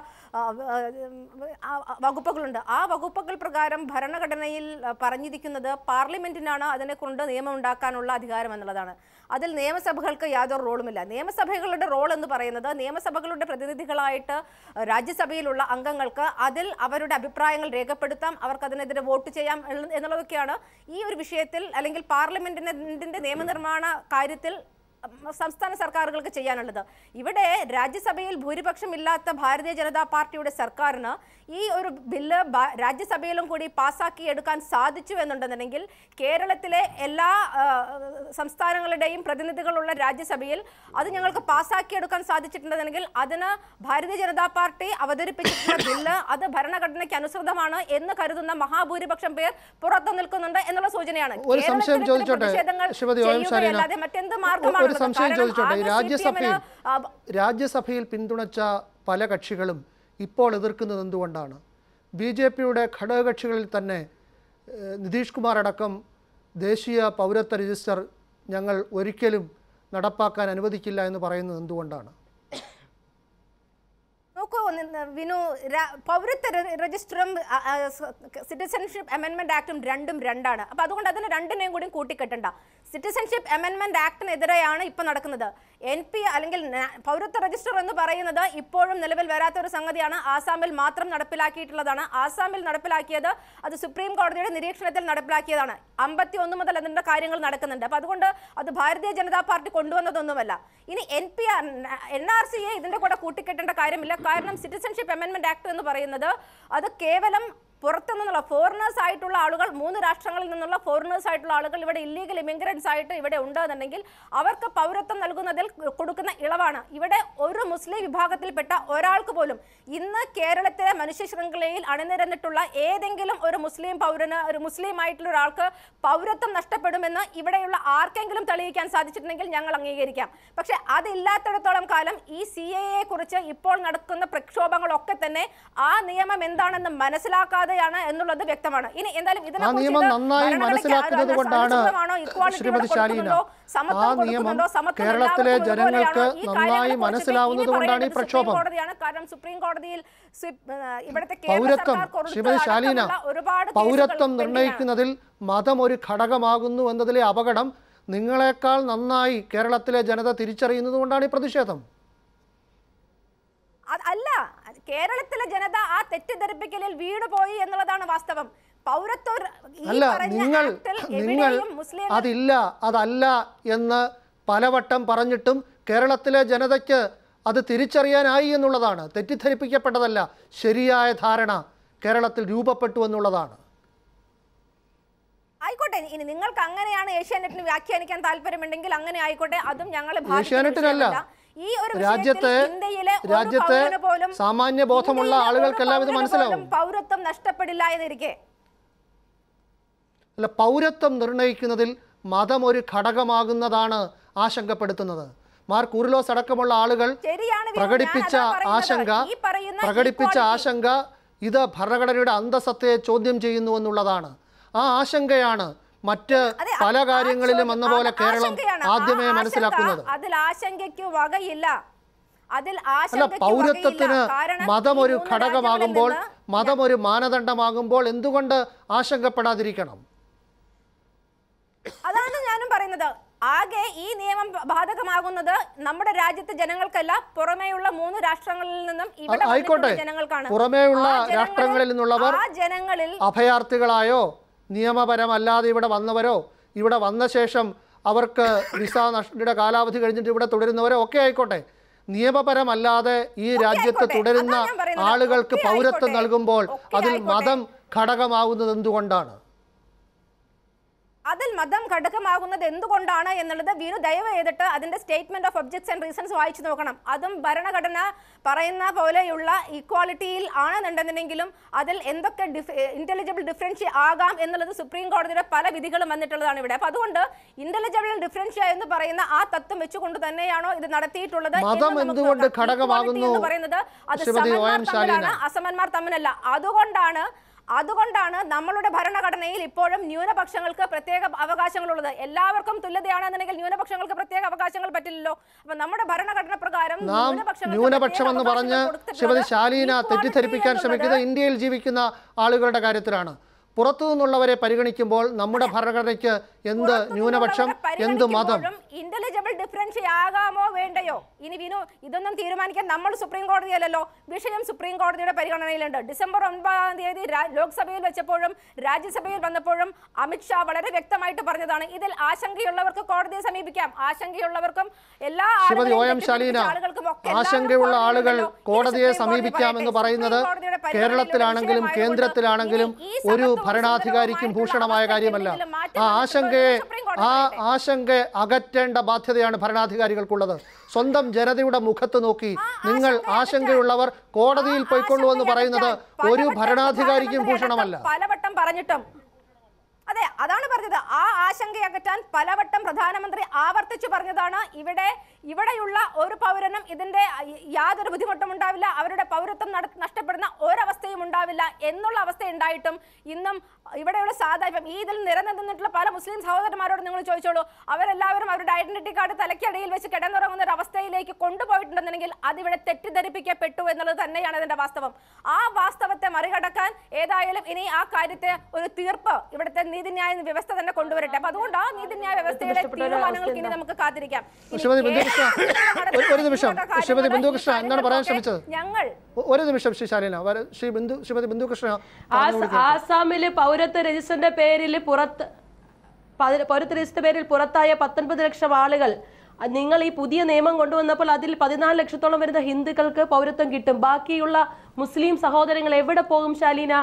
വകുപ്പുകളുണ്ട്. ആ വകുപ്പുകൾ പ്രകാരം ഭരണഘടനയിൽ പറഞ്ഞിരിക്കുന്നത് പാർലമെന്റിനാണ് അതിനെ കൊണ്ട് നിയമം ഉണ്ടാക്കാനുള്ള അധികാരം എന്നുള്ളതാണ്. അതിൽ നിയമസഭകൾക്ക് യാതൊരു റോളുമില്ല. നിയമസഭകളുടെ റോൾ എന്ന് പറയുന്നത് നിയമസഭകളുടെ പ്രതിനിധികളായിട്ട് രാജ്യസഭയിലുള്ള അംഗങ്ങൾക്ക് അതിൽ അവരുടെ അഭിപ്രായങ്ങൾ രേഖപ്പെടുത്താം അവർക്ക് അതിനെതിരെ വോട്ട് ചെയ്യാം എന്നുള്ളതൊക്കെയാണ് ഈ ഒരു വിഷയത്തിൽ അല്ലെങ്കിൽ പാർലമെന്റിന്റെ നിയമനിർമ്മാണ കാര്യത്തിൽ സംസ്ഥാന സർക്കാരുകൾക്ക് ചെയ്യാനുള്ളത്. ഇവിടെ രാജ്യസഭയിൽ ഭൂരിപക്ഷം ഇല്ലാത്ത ഭാരതീയ ജനതാ പാർട്ടിയുടെ സർക്കാരിന് ഈ ഒരു ബില്ല് രാജ്യസഭയിലും കൂടി പാസാക്കി എടുക്കാൻ സാധിച്ചു എന്നുണ്ടെന്നുണ്ടെങ്കിൽ കേരളത്തിലെ എല്ലാ സംസ്ഥാനങ്ങളുടെയും പ്രതിനിധികളുള്ള രാജ്യസഭയിൽ അത് ഞങ്ങൾക്ക് പാസ്സാക്കി എടുക്കാൻ സാധിച്ചിട്ടുണ്ടെന്നുണ്ടെങ്കിൽ അതിന് ഭാരതീയ ജനതാ പാർട്ടി അവതരിപ്പിച്ചിട്ടുള്ള ബില്ല് അത് ഭരണഘടനയ്ക്ക് അനുസൃതമാണ് എന്ന് കരുതുന്ന മഹാഭൂരിപക്ഷം പേർ പുറത്തു നിൽക്കുന്നുണ്ട് എന്നുള്ള സൂചനയാണ്. ചോദിച്ചോട്ടെ പ്രതിഷേധങ്ങൾ ചെയ്യുകയല്ലാതെ മറ്റെന്ത് മാർഗമാണ് സംശയം ചോദിച്ചോട്ടെ? ഈ രാജ്യസഭയിൽ രാജ്യസഭയിൽ പിന്തുണച്ച പല കക്ഷികളും ഇപ്പോൾ എതിർക്കുന്നത് എന്തുകൊണ്ടാണ്? ബി ജെ പിയുടെ ഘടകകക്ഷികളിൽ തന്നെ നിതീഷ് കുമാർ അടക്കം ദേശീയ പൗരത്വ രജിസ്റ്റർ ഞങ്ങൾ ഒരിക്കലും നടപ്പാക്കാൻ അനുവദിക്കില്ല എന്ന് പറയുന്നത് എന്തുകൊണ്ടാണ്? നോക്കൂ നി- നി- വിനു പൗരത്വ രജിസ്റ്ററും സിറ്റിസൺഷിപ്പ് അമെൻമെന്റ് ആക്ടും രണ്ടും രണ്ടാണ്. അപ്പൊ അതുകൊണ്ട് അതിന് രണ്ടിനെയും കൂടി കൂട്ടിക്കെട്ടണ്ട. സിറ്റിസൺഷിപ്പ് അമെൻമെന്റ് ആക്ടിനെതിരെയാണ് ഇപ്പൊ നടക്കുന്നത്. എൻ പി അല്ലെങ്കിൽ പൗരത്വ രജിസ്റ്റർ എന്ന് പറയുന്നത് ഇപ്പോഴും നിലവിൽ വരാത്ത ഒരു സംഗതിയാണ്. ആസാമിൽ മാത്രം നടപ്പിലാക്കിയിട്ടുള്ളതാണ്. ആസാമിൽ നടപ്പിലാക്കിയത് അത് സുപ്രീം കോടതിയുടെ നിരീക്ഷണത്തിൽ നടപ്പിലാക്കിയതാണ്. അമ്പത്തി ഒന്ന് മുതൽ അതിന്റെ കാര്യങ്ങൾ നടക്കുന്നുണ്ട്. അപ്പൊ അതുകൊണ്ട് അത് ഭാരതീയ ജനതാ പാർട്ടി കൊണ്ടുവന്നതൊന്നുമല്ല. ഇനി എൻ പി എൻ ആർ സിയെ ഇതിന്റെ കൂടെ കൂട്ടിക്കെട്ടേണ്ട കാര്യമില്ല. കാരണം സിറ്റിസൺഷിപ്പ് അമെൻമെന്റ് ആക്ട് എന്ന് പറയുന്നത് അത് കേവലം പുറത്തു നിന്നുള്ള ഫോറിനേഴ്സ് ആയിട്ടുള്ള ആളുകൾ മൂന്ന് രാഷ്ട്രങ്ങളിൽ നിന്നുള്ള ഫോറിനേഴ്സ് ആയിട്ടുള്ള ആളുകൾ ഇവിടെ ഇല്ലീഗൽ ഇമിഗ്രൻസ് ആയിട്ട് ഇവിടെ ഉണ്ടെന്നുണ്ടെങ്കിൽ അവർക്ക് പൗരത്വം നൽകുന്നതിൽ കൊടുക്കുന്ന ഇളവാണ്. ഇവിടെ ഒരു മുസ്ലിം വിഭാഗത്തിൽപ്പെട്ട ഒരാൾക്ക് പോലും ഇന്ന് കേരളത്തിലെ മനുഷ്യ ശൃംഖലയിൽ അണിനിരന്നിട്ടുള്ള ഏതെങ്കിലും ഒരു മുസ്ലിം പൗരന് ഒരു മുസ്ലിം ആയിട്ടുള്ള ഒരാൾക്ക് പൗരത്വം നഷ്ടപ്പെടുമെന്ന് ഇവിടെയുള്ള ആർക്കെങ്കിലും തെളിയിക്കാൻ സാധിച്ചിട്ടുണ്ടെങ്കിൽ ഞങ്ങൾ അംഗീകരിക്കാം. പക്ഷേ അതില്ലാത്തിടത്തോളം കാലം ഈ സി എ കുറിച്ച് ഇപ്പോൾ നടക്കുന്ന പ്രക്ഷോഭങ്ങളൊക്കെ തന്നെ ആ നിയമം എന്താണെന്ന് മനസ്സിലാക്കാതെയാണ് എന്നുള്ളത് വ്യക്തമാണ്. ഇനി എന്തായാലും ഇതിനെ മനസ്സിലാക്കുന്നത് കൊണ്ടാണ് ശ്രീമതി ശാലീന ആ നിയമം കേരളത്തിലെ ജനങ്ങൾക്ക് നന്നായി മനസ്സിലാവുന്നത് കൊണ്ടാണ് ഈ പ്രക്ഷോഭം. കാരണം സുപ്രീം കോടതിയിൽ പൗരത്വം. ശ്രീമതി ശാലീന ഒരുപാട് പൗരത്വം നിർണയിക്കുന്നതിൽ മതം ഒരു ഘടകമാകുന്നു എന്നതിലെ അപകടം നിങ്ങളെക്കാൾ നന്നായി കേരളത്തിലെ ജനത തിരിച്ചറിയുന്നത് കൊണ്ടാണ് ഈ പ്രതിഷേധം. അല്ല കേരളത്തിലെ ജനത ആ തെറ്റിദ്ധരിപ്പിക്കലിൽ വീട് പോയി എന്നുള്ളതാണ് വാസ്തവം. പൗരത്വ അല്ല നിങ്ങൾ നിങ്ങൾ അതില്ല അതല്ല എന്ന് പലവട്ടം പറഞ്ഞിട്ടും കേരളത്തിലെ ജനതയ്ക്ക് അത് തിരിച്ചറിയാനായി എന്നുള്ളതാണ്. തെറ്റിദ്ധരിപ്പിക്കപ്പെട്ടതല്ല ശരിയായ ധാരണ കേരളത്തിൽ രൂപപ്പെട്ടു എന്നുള്ളതാണ്. ആയിക്കോട്ടെ ഇനി നിങ്ങൾക്ക് അങ്ങനെയാണ് ഏഷ്യാനെറ്റിന് വ്യാഖ്യാനിക്കാൻ താല്പര്യമുണ്ടെങ്കിൽ അങ്ങനെ ആയിക്കോട്ടെ അതും ഞങ്ങൾ ഏഷ്യാനെറ്റിനല്ല. ഈ ഒരു രാജ്യത്തെ രാജ്യത്തെ സാമാന്യ ബോധമുള്ള ആളുകൾക്കെല്ലാം ഇത് മനസ്സിലാവും. പൗരത്വം നഷ്ടപ്പെടില്ല എന്നിരിക്കെ. അല്ല പൗരത്വം നിർണയിക്കുന്നതിൽ മതം ഒരു ഘടകമാകുന്നതാണ് ആശങ്കപ്പെടുത്തുന്നത്. മാർ കുരുലോസ് അടക്കമുള്ള ആളുകൾ പ്രകടിപ്പിച്ച ആശങ്ക പ്രകടിപ്പിച്ച ആശങ്ക ഇത് ഭരണഘടനയുടെ അന്തസത്തയെ ചോദ്യം ചെയ്യുന്നു എന്നുള്ളതാണ്. ആ ആശങ്കയാണ് മറ്റ് പല കാര്യങ്ങളിലും എന്ന പോലെ കേരളം ആദ്യമേ മനസ്സിലാക്കുന്നത്. അതിൽ ആശങ്കയ്ക്ക് വകയില്ല. അതിൽ അല്ല പൗരത്വത്തിന് മതം ഒരു ഘടകമാകുമ്പോൾ മതം ഒരു മാനദണ്ഡമാകുമ്പോൾ എന്തുകൊണ്ട് ആശങ്കപ്പെടാതിരിക്കണം? അതാണ് ഞാനും പറയുന്നത്. ആകെ ഈ നിയമം ബാധകമാകുന്നത് നമ്മുടെ രാജ്യത്തെ ജനങ്ങൾക്കല്ല. പുറമേയുള്ള മൂന്ന് രാഷ്ട്രങ്ങളിൽ നിന്നും ഇവിടെ. ജനങ്ങൾക്കാണ്. പുറമേയുള്ള രാഷ്ട്രങ്ങളിൽ നിന്നുള്ളവർ ആ ജനങ്ങളിൽ അഭയാർത്ഥികളായോ നിയമപരമല്ലാതെ ഇവിടെ വന്നവരോ ഇവിടെ വന്ന ശേഷം അവർക്ക് വിസ നഷ്ടയുടെ കാലാവധി കഴിഞ്ഞിട്ട് ഇവിടെ തുടരുന്നവരോ ഒക്കെ ആയിക്കോട്ടെ നിയമപരമല്ലാതെ ഈ രാജ്യത്ത് തുടരുന്ന. ആളുകൾക്ക് പൗരത്വം നൽകുമ്പോൾ അതിൽ. മതം ഘടകമാവുന്നത് എന്തുകൊണ്ടാണ് അതിൽ മതം ഘടകമാകുന്നത് എന്തുകൊണ്ടാണ് എന്നുള്ളത് വീണു ദയവ് ചെയ്തിട്ട് അതിന്റെ statement of objects and reasons വായിച്ചു നോക്കണം. അതും ഭരണഘടന പറയുന്ന പോലെയുള്ള ഇക്വാളിറ്റിയിൽ ആണെന്നുണ്ടെന്നുണ്ടെങ്കിലും അതിൽ എന്തൊക്കെ ഇന്റലിജിബിൾ ഡിഫറൻഷ്യ ആകാം എന്നുള്ളത് സുപ്രീം കോടതിയുടെ പല വിധികളും വന്നിട്ടുള്ളതാണ് ഇവിടെ. അപ്പൊ അതുകൊണ്ട് ഇന്റലിജിബിൾ ഡിഫറൻഷ്യ എന്ന് പറയുന്ന ആ തത്വം വെച്ചുകൊണ്ട് തന്നെയാണോ ഇത് നടത്തിയിട്ടുള്ളത് എന്ന് പറയുന്നത് അത് സമന്മാർ. തമ്മിലാണ് അസമന്മാർ തമ്മിലല്ല. അതുകൊണ്ടാണ് അതുകൊണ്ടാണ് നമ്മളുടെ ഭരണഘടനയിൽ ഇപ്പോഴും ന്യൂനപക്ഷങ്ങൾക്ക് പ്രത്യേക അവകാശങ്ങളുള്ളത്. എല്ലാവർക്കും തുല്യതയാണെന്നുണ്ടെങ്കിൽ ന്യൂനപക്ഷങ്ങൾക്ക് പ്രത്യേക അവകാശങ്ങൾ പറ്റില്ലല്ലോ. അപ്പൊ നമ്മുടെ ഭരണഘടന പ്രകാരം ന്യൂനപക്ഷം എന്ന് പറഞ്ഞ് ശിവതി ശാലീന തെറ്റിദ്ധരിപ്പിക്കാൻ ശ്രമിക്കുന്നത് ഇന്ത്യയിൽ ജീവിക്കുന്ന ആളുകളുടെ കാര്യത്തിലാണ്. പുറത്തു നിന്നുള്ളവരെ പരിഗണിക്കുമ്പോൾ നമ്മുടെ ഭരണഘടനയ്ക്ക് എന്ത് ന്യൂനപക്ഷം എന്ത് മതം? ഇന്റലിജബിൾ ഡിഫറൻസ് ആകാമോ വേണ്ടയോ? ഇനി വിനു ഇതൊന്നും തീരുമാനിക്കാൻ നമ്മൾ സുപ്രീം കോടതിയല്ലല്ലോ. വിഷയം സുപ്രീം കോടതിയുടെ പരിഗണനയിലുണ്ട്. ഡിസംബർ ഒൻപതാം തീയതി ലോക്സഭയിൽ വെച്ചപ്പോഴും രാജ്യസഭയിൽ വന്നപ്പോഴും അമിത്ഷാ വളരെ വ്യക്തമായിട്ട് പറഞ്ഞതാണ്. ഇതിൽ ആശങ്കയുള്ളവർക്ക് കോടതിയെ സമീപിക്കാം. ആശങ്കയുള്ളവർക്കും എല്ലാ ആശങ്കയുള്ള ആളുകൾ കോടതിയെ സമീപിക്കാം എന്ന്. പറയുന്നത് കേരളത്തിലാണെങ്കിലും കേന്ദ്രത്തിലാണെങ്കിലും ഒരു ഭരണാധികാരിക്കും ഭൂഷണമായ കാര്യമല്ല. ആ ആശങ്കയെ ആ. ആശങ്ക അകറ്റേണ്ട ബാധ്യതയാണ് ഭരണാധികാരികൾക്കുള്ളത്. സ്വന്തം ജനതയുടെ മുഖത്ത് നോക്കി നിങ്ങൾ ആശങ്കയുള്ളവർ കോടതിയിൽ പോയിക്കൊള്ളൂ എന്ന് പറയുന്നത് ഒരു ഭരണാധികാരിക്കും ഭൂഷണമല്ല. പലവട്ടം പറഞ്ഞിട്ടും. അതെ അതാണ് പറഞ്ഞത്. ആ ആശങ്കയകറ്റാൻ പലവട്ടം പ്രധാനമന്ത്രി ആവർത്തിച്ചു പറഞ്ഞതാണ്. ഇവിടെ ഇവിടെയുള്ള ഒരു പൗരനും ഇതിന്റെ യാതൊരു ബുദ്ധിമുട്ടും ഉണ്ടാവില്ല. അവരുടെ പൗരത്വം നട- നഷ്ടപ്പെടുന്ന ഒരവസ്ഥയും ഉണ്ടാവില്ല എന്നുള്ള അവസ്ഥ ഉണ്ടായിട്ടും ഇന്നും ഇവിടെയുള്ള സാധാരണ ഈ ഇതിൽ നിലനിന്നിട്ടുള്ള പല മുസ്ലിം സഹോദരന്മാരോട് നിങ്ങൾ ചോദിച്ചോളൂ. അവരെല്ലാവരും അവരുടെ ഐഡന്റിറ്റി കാർഡ് തലയ്ക്കടിയിൽ വെച്ച് കിടന്നുറങ്ങുന്ന ഒരു അവസ്ഥയിലേക്ക് കൊണ്ടുപോയിട്ടുണ്ടെന്നുണ്ടെങ്കിൽ അതിവിടെ തെറ്റിദ്ധരിപ്പിക്കപ്പെട്ടു എന്നുള്ളത് തന്നെയാണ് ഇതിന്റെ വാസ്തവം. ആ വാസ്തവത്തെ മറികടക്കാൻ ഏതായാലും ഇനി ആ കാര്യത്തെ ഒരു തീർപ്പ് ഇവിടുത്തെ നീതിന്യായ വ്യവസ്ഥ തന്നെ കൊണ്ടുവരട്ടെ. അപ്പൊ അതുകൊണ്ട് ആ നീതിന്യായ വ്യവസ്ഥയുടെ തീരുമാനങ്ങൾക്ക് ഇനി നമുക്ക് കാത്തിരിക്കാം. ഒരു- ഒരു നിമിഷം. ശ്രീമതി ബിന്ദു ബിന്ദുകൃഷ്ണ, എന്താണ് പറയാൻ ശ്രമിച്ചത്? ഞങ്ങൾ ഒരു നിമിഷം ശ്രീ ശാലീന ശ്രീ ബിന്ദു ശ്രീമതി ബിന്ദുകൃഷ്ണ. ആസാമിൽ പൗരത്വ രജിസ്റ്ററിന്റെ പേരിൽ പുറത്ത് പൗരത്വ രജിസ്റ്റർ പേരിൽ പുറത്തായ പത്തൊൻപത് ലക്ഷം ആളുകൾ നിങ്ങൾ ഈ പുതിയ നിയമം കൊണ്ടുവന്നപ്പോൾ അതിൽ പതിനാല് ലക്ഷത്തോളം വരുന്ന ഹിന്ദുക്കൾക്ക് പൗരത്വം കിട്ടും ബാക്കിയുള്ള മുസ്ലിം സഹോദരങ്ങൾ എവിടെ പോകും ശാലീന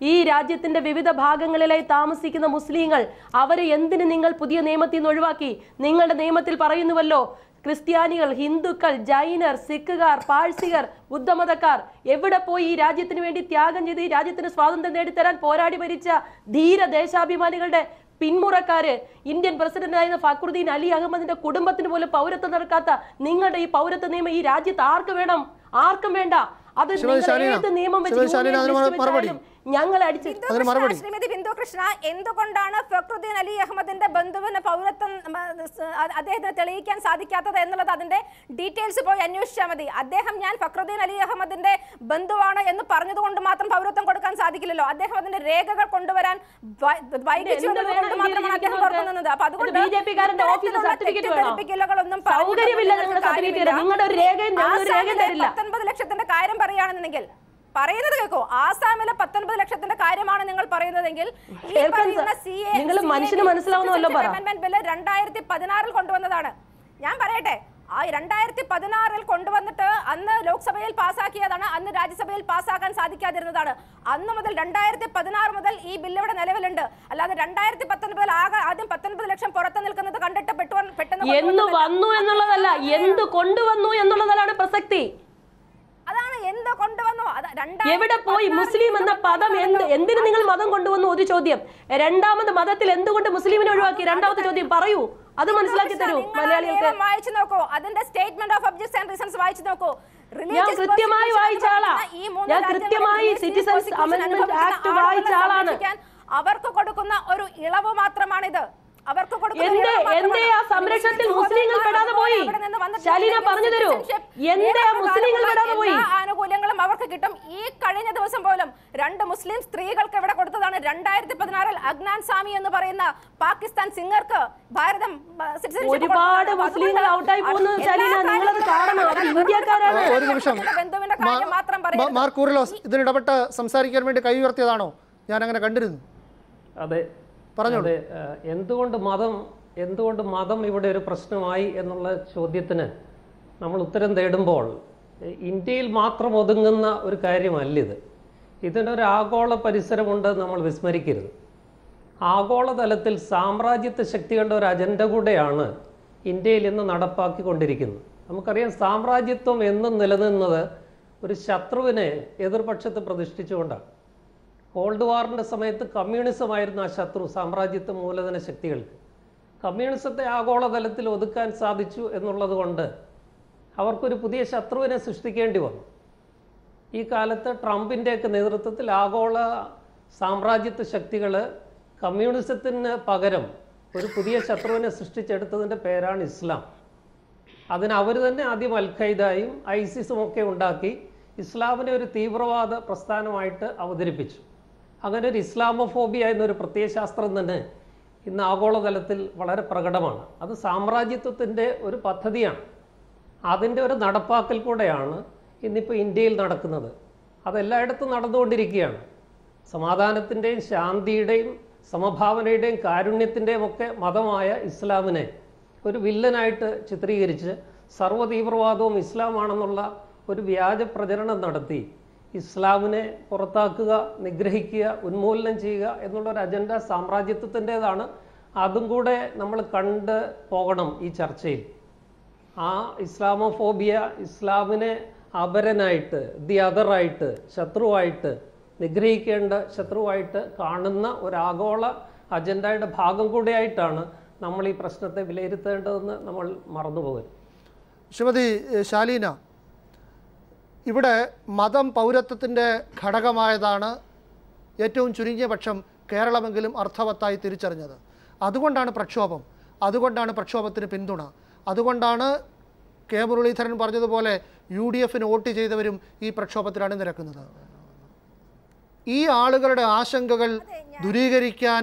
ഈ രാജ്യത്തിന്റെ വിവിധ ഭാഗങ്ങളിലായി താമസിക്കുന്ന മുസ്ലിങ്ങൾ അവരെ എന്തിന് നിങ്ങൾ പുതിയ നിയമത്തിൽ നിന്ന് ഒഴിവാക്കി നിങ്ങളുടെ നിയമത്തിൽ പറയുന്നുവല്ലോ ക്രിസ്ത്യാനികൾ ഹിന്ദുക്കൾ ജൈനർ സിഖുകാർ പാഴ്സികർ ബുദ്ധമതക്കാർ എവിടെ പോയി ഈ രാജ്യത്തിന് വേണ്ടി ത്യാഗം ചെയ്ത് ഈ രാജ്യത്തിന് സ്വാതന്ത്ര്യം നേടിത്തരാൻ പോരാടി ഭരിച്ച ധീര ദേശാഭിമാനികളുടെ പിന്മുറക്കാര് ഇന്ത്യൻ പ്രസിഡന്റായിരുന്ന ഫക്രുദ്ദീൻ അലി അഹമ്മദിന്റെ കുടുംബത്തിന് പോലും പൗരത്വം നടക്കാത്ത നിങ്ങളുടെ ഈ പൗരത്വ നിയമം ഈ രാജ്യത്ത് ആർക്ക് വേണം? ആർക്കും വേണ്ട. അത് നിയമം വെച്ച് ഞങ്ങൾ അടിച്ച് ശ്രീമതി ബിന്ദു കൃഷ്ണ എന്തുകൊണ്ടാണ് ഫക്രുദ്ദീൻ അലി അഹമ്മദിന്റെ ബന്ധുവിന് പൗരത്വം അദ്ദേഹത്തിന് തെളിയിക്കാൻ സാധിക്കാത്തത് എന്നുള്ളത് അതിന്റെ ഡീറ്റെയിൽസ് പോയി അന്വേഷിച്ചാൽ മതി. അദ്ദേഹം ഞാൻ ഫക്രുദ്ദീൻ അലി അഹമ്മദിന്റെ ബന്ധുവാണ് എന്ന് പറഞ്ഞതുകൊണ്ട് മാത്രം പൗരത്വം കൊടുക്കാൻ സാധിക്കില്ലല്ലോ. അദ്ദേഹം അതിന്റെ രേഖകൾ കൊണ്ടുവരാൻ ഒന്നും വൈകിച്ചു എന്നതുകൊണ്ട് മാത്രമാണ് അദ്ദേഹം പുറത്തു നിന്നത്. അപ്പൊ അതുകൊണ്ട് പത്തൊൻപത് ലക്ഷത്തിന്റെ കാര്യം പറയുകയാണെന്നുണ്ടെങ്കിൽ പറയുന്നത് കേൾക്കോ ആസാമിലെ പത്തൊൻപത് ലക്ഷത്തിന്റെ കാര്യമാണ് നിങ്ങൾ പറയുന്നതെങ്കിൽ ഈ പറയുന്ന സ- രണ്ടായിരത്തി പതിനാറിൽ കൊണ്ടുവന്നതാണ്. ഞാൻ പറയട്ടെ ആ രണ്ടായിരത്തി പതിനാറിൽ കൊണ്ടുവന്നിട്ട് അന്ന് ലോക്സഭയിൽ പാസാക്കിയതാണ് അന്ന് രാജ്യസഭയിൽ പാസ്സാക്കാൻ സാധിക്കാതിരുന്നതാണ്. അന്ന് മുതൽ രണ്ടായിരത്തി പതിനാറ് മുതൽ ഈ ബില്ല് ഇവിടെ നിലവിലുണ്ട്. അല്ലാതെ രണ്ടായിരത്തി പത്തൊൻപതിൽ ആകെ ആദ്യം പത്തൊൻപത് ലക്ഷം പുറത്ത് നിൽക്കുന്നത് കണ്ടിട്ട് പെട്ടു- പെട്ടെന്ന് വന്നു എന്നുള്ളതല്ല. എന്ത് കൊണ്ടുവന്നു എന്നുള്ളതാണ് പ്രസക്തി. എന്ത് കൊണ്ടുവന്നു? എവിടെ പോയി മുസ്ലിം എന്ന പദം എന്ത് എന്തിനു നിങ്ങൾ മതം കൊണ്ടുവന്നു ഒരു ചോദ്യം? രണ്ടാമത് മതത്തിൽ എന്തുകൊണ്ട് മുസ്ലിമിനെ ഒഴിവാക്കി? രണ്ടാമത്തെ ചോദ്യം പറയൂ. അത് മനസ്സിലാക്കി തരൂ മലയാളികൾക്ക്. വായിച്ചു നോക്കൂ. അതിന്റെ statement of objects and reasons വായിച്ചു നോക്കൂ. ഞാൻ കൃത്യമായി വായിച്ച ആളാ. ഞാൻ കൃത്യമായി സിറ്റിസൺസ് അമെന്റ്മെന്റ് ആക്ട് ആളുകളെ വായിച്ച ആളാണ്. അവർക്ക് കൊടുക്കുന്ന ഒരു ഇളവ് മാത്രമാണിത്. അവർക്ക് കൊടുക്കുന്ന എന്തേ ആ സംരക്ഷണത്തിൽ മുസ്ലിങ്ങൾ പെടാതെ പോയി? ശാലീന പറഞ്ഞു തരൂ. എന്തേ മുസ്ലിങ്ങൾ പെടാതെ പോയി? ആനുകൂല്യങ്ങളും അവർക്ക് കിട്ടും. ഈ കഴിഞ്ഞ ദിവസം പോലും രണ്ട് മുസ്ലിം സ്ത്രീകൾക്ക് ഇവിടെ കൊടുത്തതാണ്. രണ്ടായിരത്തി പതിനാറിൽ അഗ്നാൻ സാമി എന്ന് പറയുന്ന പാകിസ്ഥാൻ സിംഗർക്ക് ഭാരതം ഒരുപാട്. മുസ്ലിങ്ങൾ ഔട്ടായി പോകുന്നത് ശാലീന നിങ്ങളത് കാണണം. അവർ ഇന്ത്യക്കാരാണ്. ഒരു നിമിഷം. ബന്ധുവിന്റെ കാര്യം മാത്രം മാ- പറയരുത്. മാർ ഇതിനിടപെട്ട് സംസാരിക്കാൻ വേണ്ടി കൈ ഉയർത്തിയതാണോ? ഞാൻ അങ്ങനെ കണ്ടിരുന്നു. അതെ. പറഞ്ഞോളൂ. എന്തുകൊണ്ട് മതം എന്തുകൊണ്ട് മതം ഇവിടെ ഒരു പ്രശ്നമായി എന്നുള്ള ചോദ്യത്തിന് നമ്മൾ ഉത്തരം തേടുമ്പോൾ ഇന്ത്യയിൽ മാത്രം ഒതുങ്ങുന്ന ഒരു കാര്യമല്ലിത്. ഇതിനൊരു ആഗോള പരിസരമുണ്ട് നമ്മൾ വിസ്മരിക്കരുത്. ആഗോളതലത്തിൽ സാമ്രാജ്യത്വ ശക്തികളുടെ ഒരു അജണ്ട കൂടെയാണ് ഇന്ത്യയിൽ ഇന്ന് നടപ്പാക്കിക്കൊണ്ടിരിക്കുന്നത്. നമുക്കറിയാം സാമ്രാജ്യത്വം എന്നും നിലനിന്നത് ഒരു ശത്രുവിനെ എതിർപക്ഷത്ത് പ്രതിഷ്ഠിച്ചുകൊണ്ടാണ്. കോൾഡ് വാറിന്റെ സമയത്ത് കമ്മ്യൂണിസമായിരുന്നു ആ ശത്രു സാമ്രാജ്യത്വ മൂലധന ശക്തികൾക്ക് കമ്മ്യൂണിസത്തെ ആഗോളതലത്തിൽ ഒതുക്കാൻ സാധിച്ചു എന്നുള്ളത് കൊണ്ട് അവർക്കൊരു പുതിയ ശത്രുവിനെ സൃഷ്ടിക്കേണ്ടി വന്നു. ഈ കാലത്ത് ട്രംപിന്റെയൊക്കെ നേതൃത്വത്തിൽ ആഗോള സാമ്രാജ്യത്വ ശക്തികൾ കമ്മ്യൂണിസത്തിന് പകരം ഒരു പുതിയ ശത്രുവിനെ സൃഷ്ടിച്ചെടുത്തതിന്റെ പേരാണ് ഇസ്ലാം. അതിന് അവർ തന്നെ ആദ്യം അൽഖൈദായും ഐസിസും ഒക്കെ ഉണ്ടാക്കി ഇസ്ലാമിനെ ഒരു തീവ്രവാദ പ്രസ്ഥാനമായിട്ട് അവതരിപ്പിച്ചു. അങ്ങനെ ഒരു ഇസ്ലാമോഫോബിയ എന്നൊരു പ്രത്യയശാസ്ത്രം തന്നെ ഇന്ന് ആഗോളതലത്തിൽ വളരെ പ്രകടമാണ്. അത് സാമ്രാജ്യത്വത്തിന്റെ ഒരു പദ്ധതിയാണ്. അതിന്റെ ഒരു നടപ്പാക്കൽ കൂടെയാണ് ഇന്നിപ്പോൾ ഇന്ത്യയിൽ നടക്കുന്നത്. അതെല്ലായിടത്തും നടന്നുകൊണ്ടിരിക്കുകയാണ്. സമാധാനത്തിന്റെയും ശാന്തിയുടെയും സമഭാവനയുടെയും കാരുണ്യത്തിന്റെയും ഒക്കെ മതമായ ഇസ്ലാമിനെ ഒരു വില്ലനായിട്ട് ചിത്രീകരിച്ച് സർവ തീവ്രവാദവും ഇസ്ലാമാണെന്നുള്ള ഒരു വ്യാജ പ്രചരണം നടത്തി ഇസ്ലാമിനെ പുറത്താക്കുക നിഗ്രഹിക്കുക ഉന്മൂലനം ചെയ്യുക എന്നുള്ള ഒരു അജണ്ട സാമ്രാജ്യത്വത്തിന്റെതാണ്. അതും കൂടെ നമ്മൾ കണ്ട് പോകണം ഈ ചർച്ചയിൽ. ആ ഇസ്ലാമോഫോബിയ ഇസ്ലാമിനെ അപരനായിട്ട് ദി അതറായിട്ട് ശത്രുവായിട്ട് നിഗ്രഹിക്കേണ്ട ശത്രുവായിട്ട് കാണുന്ന ഒരു ആഗോള അജണ്ടയുടെ ഭാഗം കൂടെയായിട്ടാണ് നമ്മൾ ഈ പ്രശ്നത്തെ വിലയിരുത്തേണ്ടതെന്ന് നമ്മൾ മറന്നുപോകരുത്. ശ്രീമതി ശാലീന ഇവിടെ മതം പൗരത്വത്തിന്റെ ഘടകമായതാണ് ഏറ്റവും ചുരുങ്ങിയ പക്ഷം കേരളമെങ്കിലും അർത്ഥവത്തായി തിരിച്ചറിഞ്ഞത്. അതുകൊണ്ടാണ് പ്രക്ഷോഭം അതുകൊണ്ടാണ് പ്രക്ഷോഭത്തിന് പിന്തുണ അതുകൊണ്ടാണ് കെ മുരളീധരൻ പറഞ്ഞതുപോലെ യു ഡി എഫിന് വോട്ട് ചെയ്തവരും ഈ പ്രക്ഷോഭത്തിൽ അണിനിരക്കുന്നത് ഈ ആളുകളുടെ ആശങ്കകൾ ദൂരീകരിക്കാൻ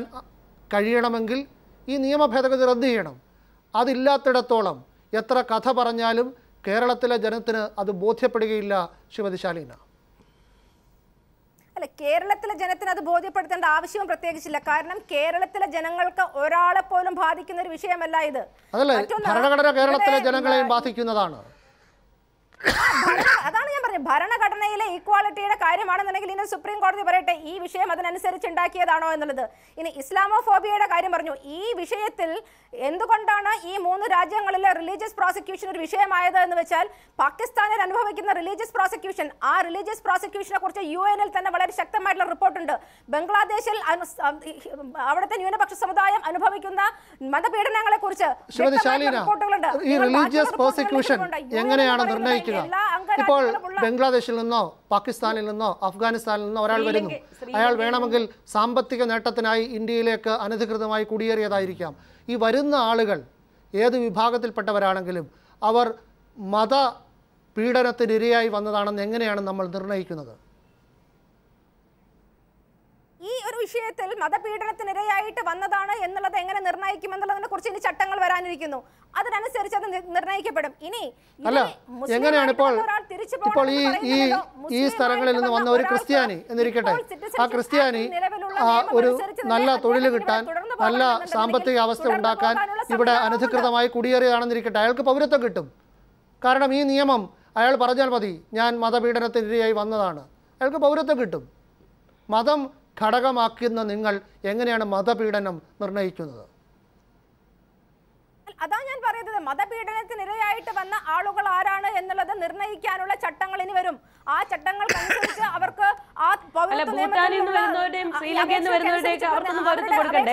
കഴിയണമെങ്കിൽ ഈ നിയമ ഭേദഗതി റദ്ദ് ചെയ്യണം. അതില്ലാത്തിടത്തോളം എത്ര കഥ പറഞ്ഞാലും കേരളത്തിലെ ജനത്തിന് അത് ബോധ്യപ്പെടുകയില്ല ശ്രീമതി ശാലീന. അല്ല കേരളത്തിലെ ജനത്തിന് അത് ബോധ്യപ്പെടുത്തേണ്ട ആവശ്യവും പ്രത്യേകിച്ചില്ല. കാരണം കേരളത്തിലെ ജനങ്ങൾക്ക് ഒരാളെ പോലും ബാധിക്കുന്ന ഒരു വിഷയമല്ല ഇത് ഭരണഘടന കേരളത്തിലെ ജനങ്ങളെയും ബാധിക്കുന്നതാണ്. അതാണ് ഞാൻ പറഞ്ഞത്. ഭരണഘടനയിലെ ഈക്വാളിറ്റിയുടെ കാര്യമാണെന്നുണ്ടെങ്കിൽ ഇനി സുപ്രീം കോടതി പറയട്ടെ ഈ വിഷയം അതിനനുസരിച്ച് ഉണ്ടാക്കിയതാണോ എന്നുള്ളത്. ഇനി ഇസ്ലാമോഫോബിയയുടെ കാര്യം പറഞ്ഞു. ഈ വിഷയത്തിൽ എന്തുകൊണ്ടാണ് ഈ മൂന്ന് രാജ്യങ്ങളിലെ റിലീജിയസ് പ്രോസിക്യൂഷൻ ഒരു വിഷയമായത് എന്ന് വെച്ചാൽ പാകിസ്ഥാനിൽ അനുഭവിക്കുന്ന റിലീജിയസ് പ്രോസിക്യൂഷൻ ആ റിലീജിയസ് പ്രോസിക്യൂഷനെ കുറിച്ച് യു എനിൽ തന്നെ വളരെ ശക്തമായിട്ടുള്ള റിപ്പോർട്ടുണ്ട്. ബംഗ്ലാദേശിൽ അവിടുത്തെ ന്യൂനപക്ഷ സമുദായം അനുഭവിക്കുന്ന മതപീഡനങ്ങളെ കുറിച്ച് റിപ്പോർട്ടുകളുണ്ട്. എങ്ങനെയാണ് ഈ നിർണയിക്കുക ഇപ്പോൾ ബംഗ്ലാദേശിൽ നിന്നോ പാകിസ്ഥാനിൽ നിന്നോ അഫ്ഗാനിസ്ഥാനിൽ നിന്നോ ഒരാൾ വരുന്നു. അയാൾ വേണമെങ്കിൽ സാമ്പത്തിക നേട്ടത്തിനായി ഇന്ത്യയിലേക്ക് അനധികൃതമായി കുടിയേറിയതായിരിക്കാം. ഈ വരുന്ന ആളുകൾ ഏത് വിഭാഗത്തിൽപ്പെട്ടവരാണെങ്കിലും അവർ മത പീഡനത്തിനിരയായി വന്നതാണെന്ന് എങ്ങനെയാണ് നമ്മൾ നിർണയിക്കുന്നത്? ഈ ഒരു വിഷയത്തിൽ മതപീഡനത്തിനിരയായിട്ട് വന്നതാണ് എന്നുള്ളത് എങ്ങനെ നിർണയിക്കുമെന്നുള്ളതിനെ കുറിച്ച് ഇനി ചട്ടങ്ങൾ വരാനിരിക്കുന്നു. അതിനനുസരിച്ച് അത് നിർണയിക്കപ്പെടും. നിർണയിക്കപ്പെടും ഇനി അല്ല എങ്ങനെയാണ് ഇപ്പോൾ ഇപ്പോൾ ഈ ഈ. ഈ സ്ഥലങ്ങളിൽ നിന്ന് വന്ന ഒരു ക്രിസ്ത്യാനി എന്നിരിക്കട്ടെ ആ ക്രിസ്ത്യാനി ഒരു നല്ല തൊഴിൽ കിട്ടാൻ നല്ല സാമ്പത്തിക അവസ്ഥ ഉണ്ടാക്കാൻ ഇവിടെ. അനധികൃതമായി കുടിയേറിയതാണെന്നിരിക്കട്ടെ അയാൾക്ക് പൗരത്വം കിട്ടും. കാരണം ഈ നിയമം അയാൾ പറഞ്ഞാൽ മതി ഞാൻ മതപീഡനത്തിനിരയായി വന്നതാണ്. അയാൾക്ക് പൗരത്വം കിട്ടും. മതം ഘടകമാക്കുന്ന നിങ്ങൾ എങ്ങനെയാണ് മതപീഡനം നിർണയിക്കുന്നത് അതാ ഞാൻ പറയുന്നത് മതപീഡനത്തിനിരയായിട്ട് വന്ന ആളുകൾ ആരാണ് എന്നുള്ളത് നിർണയിക്കാനുള്ള ചട്ടങ്ങൾ ഇനി വരും. ആ ചട്ടങ്ങൾക്കനുസരിച്ച് അവർക്ക് ആ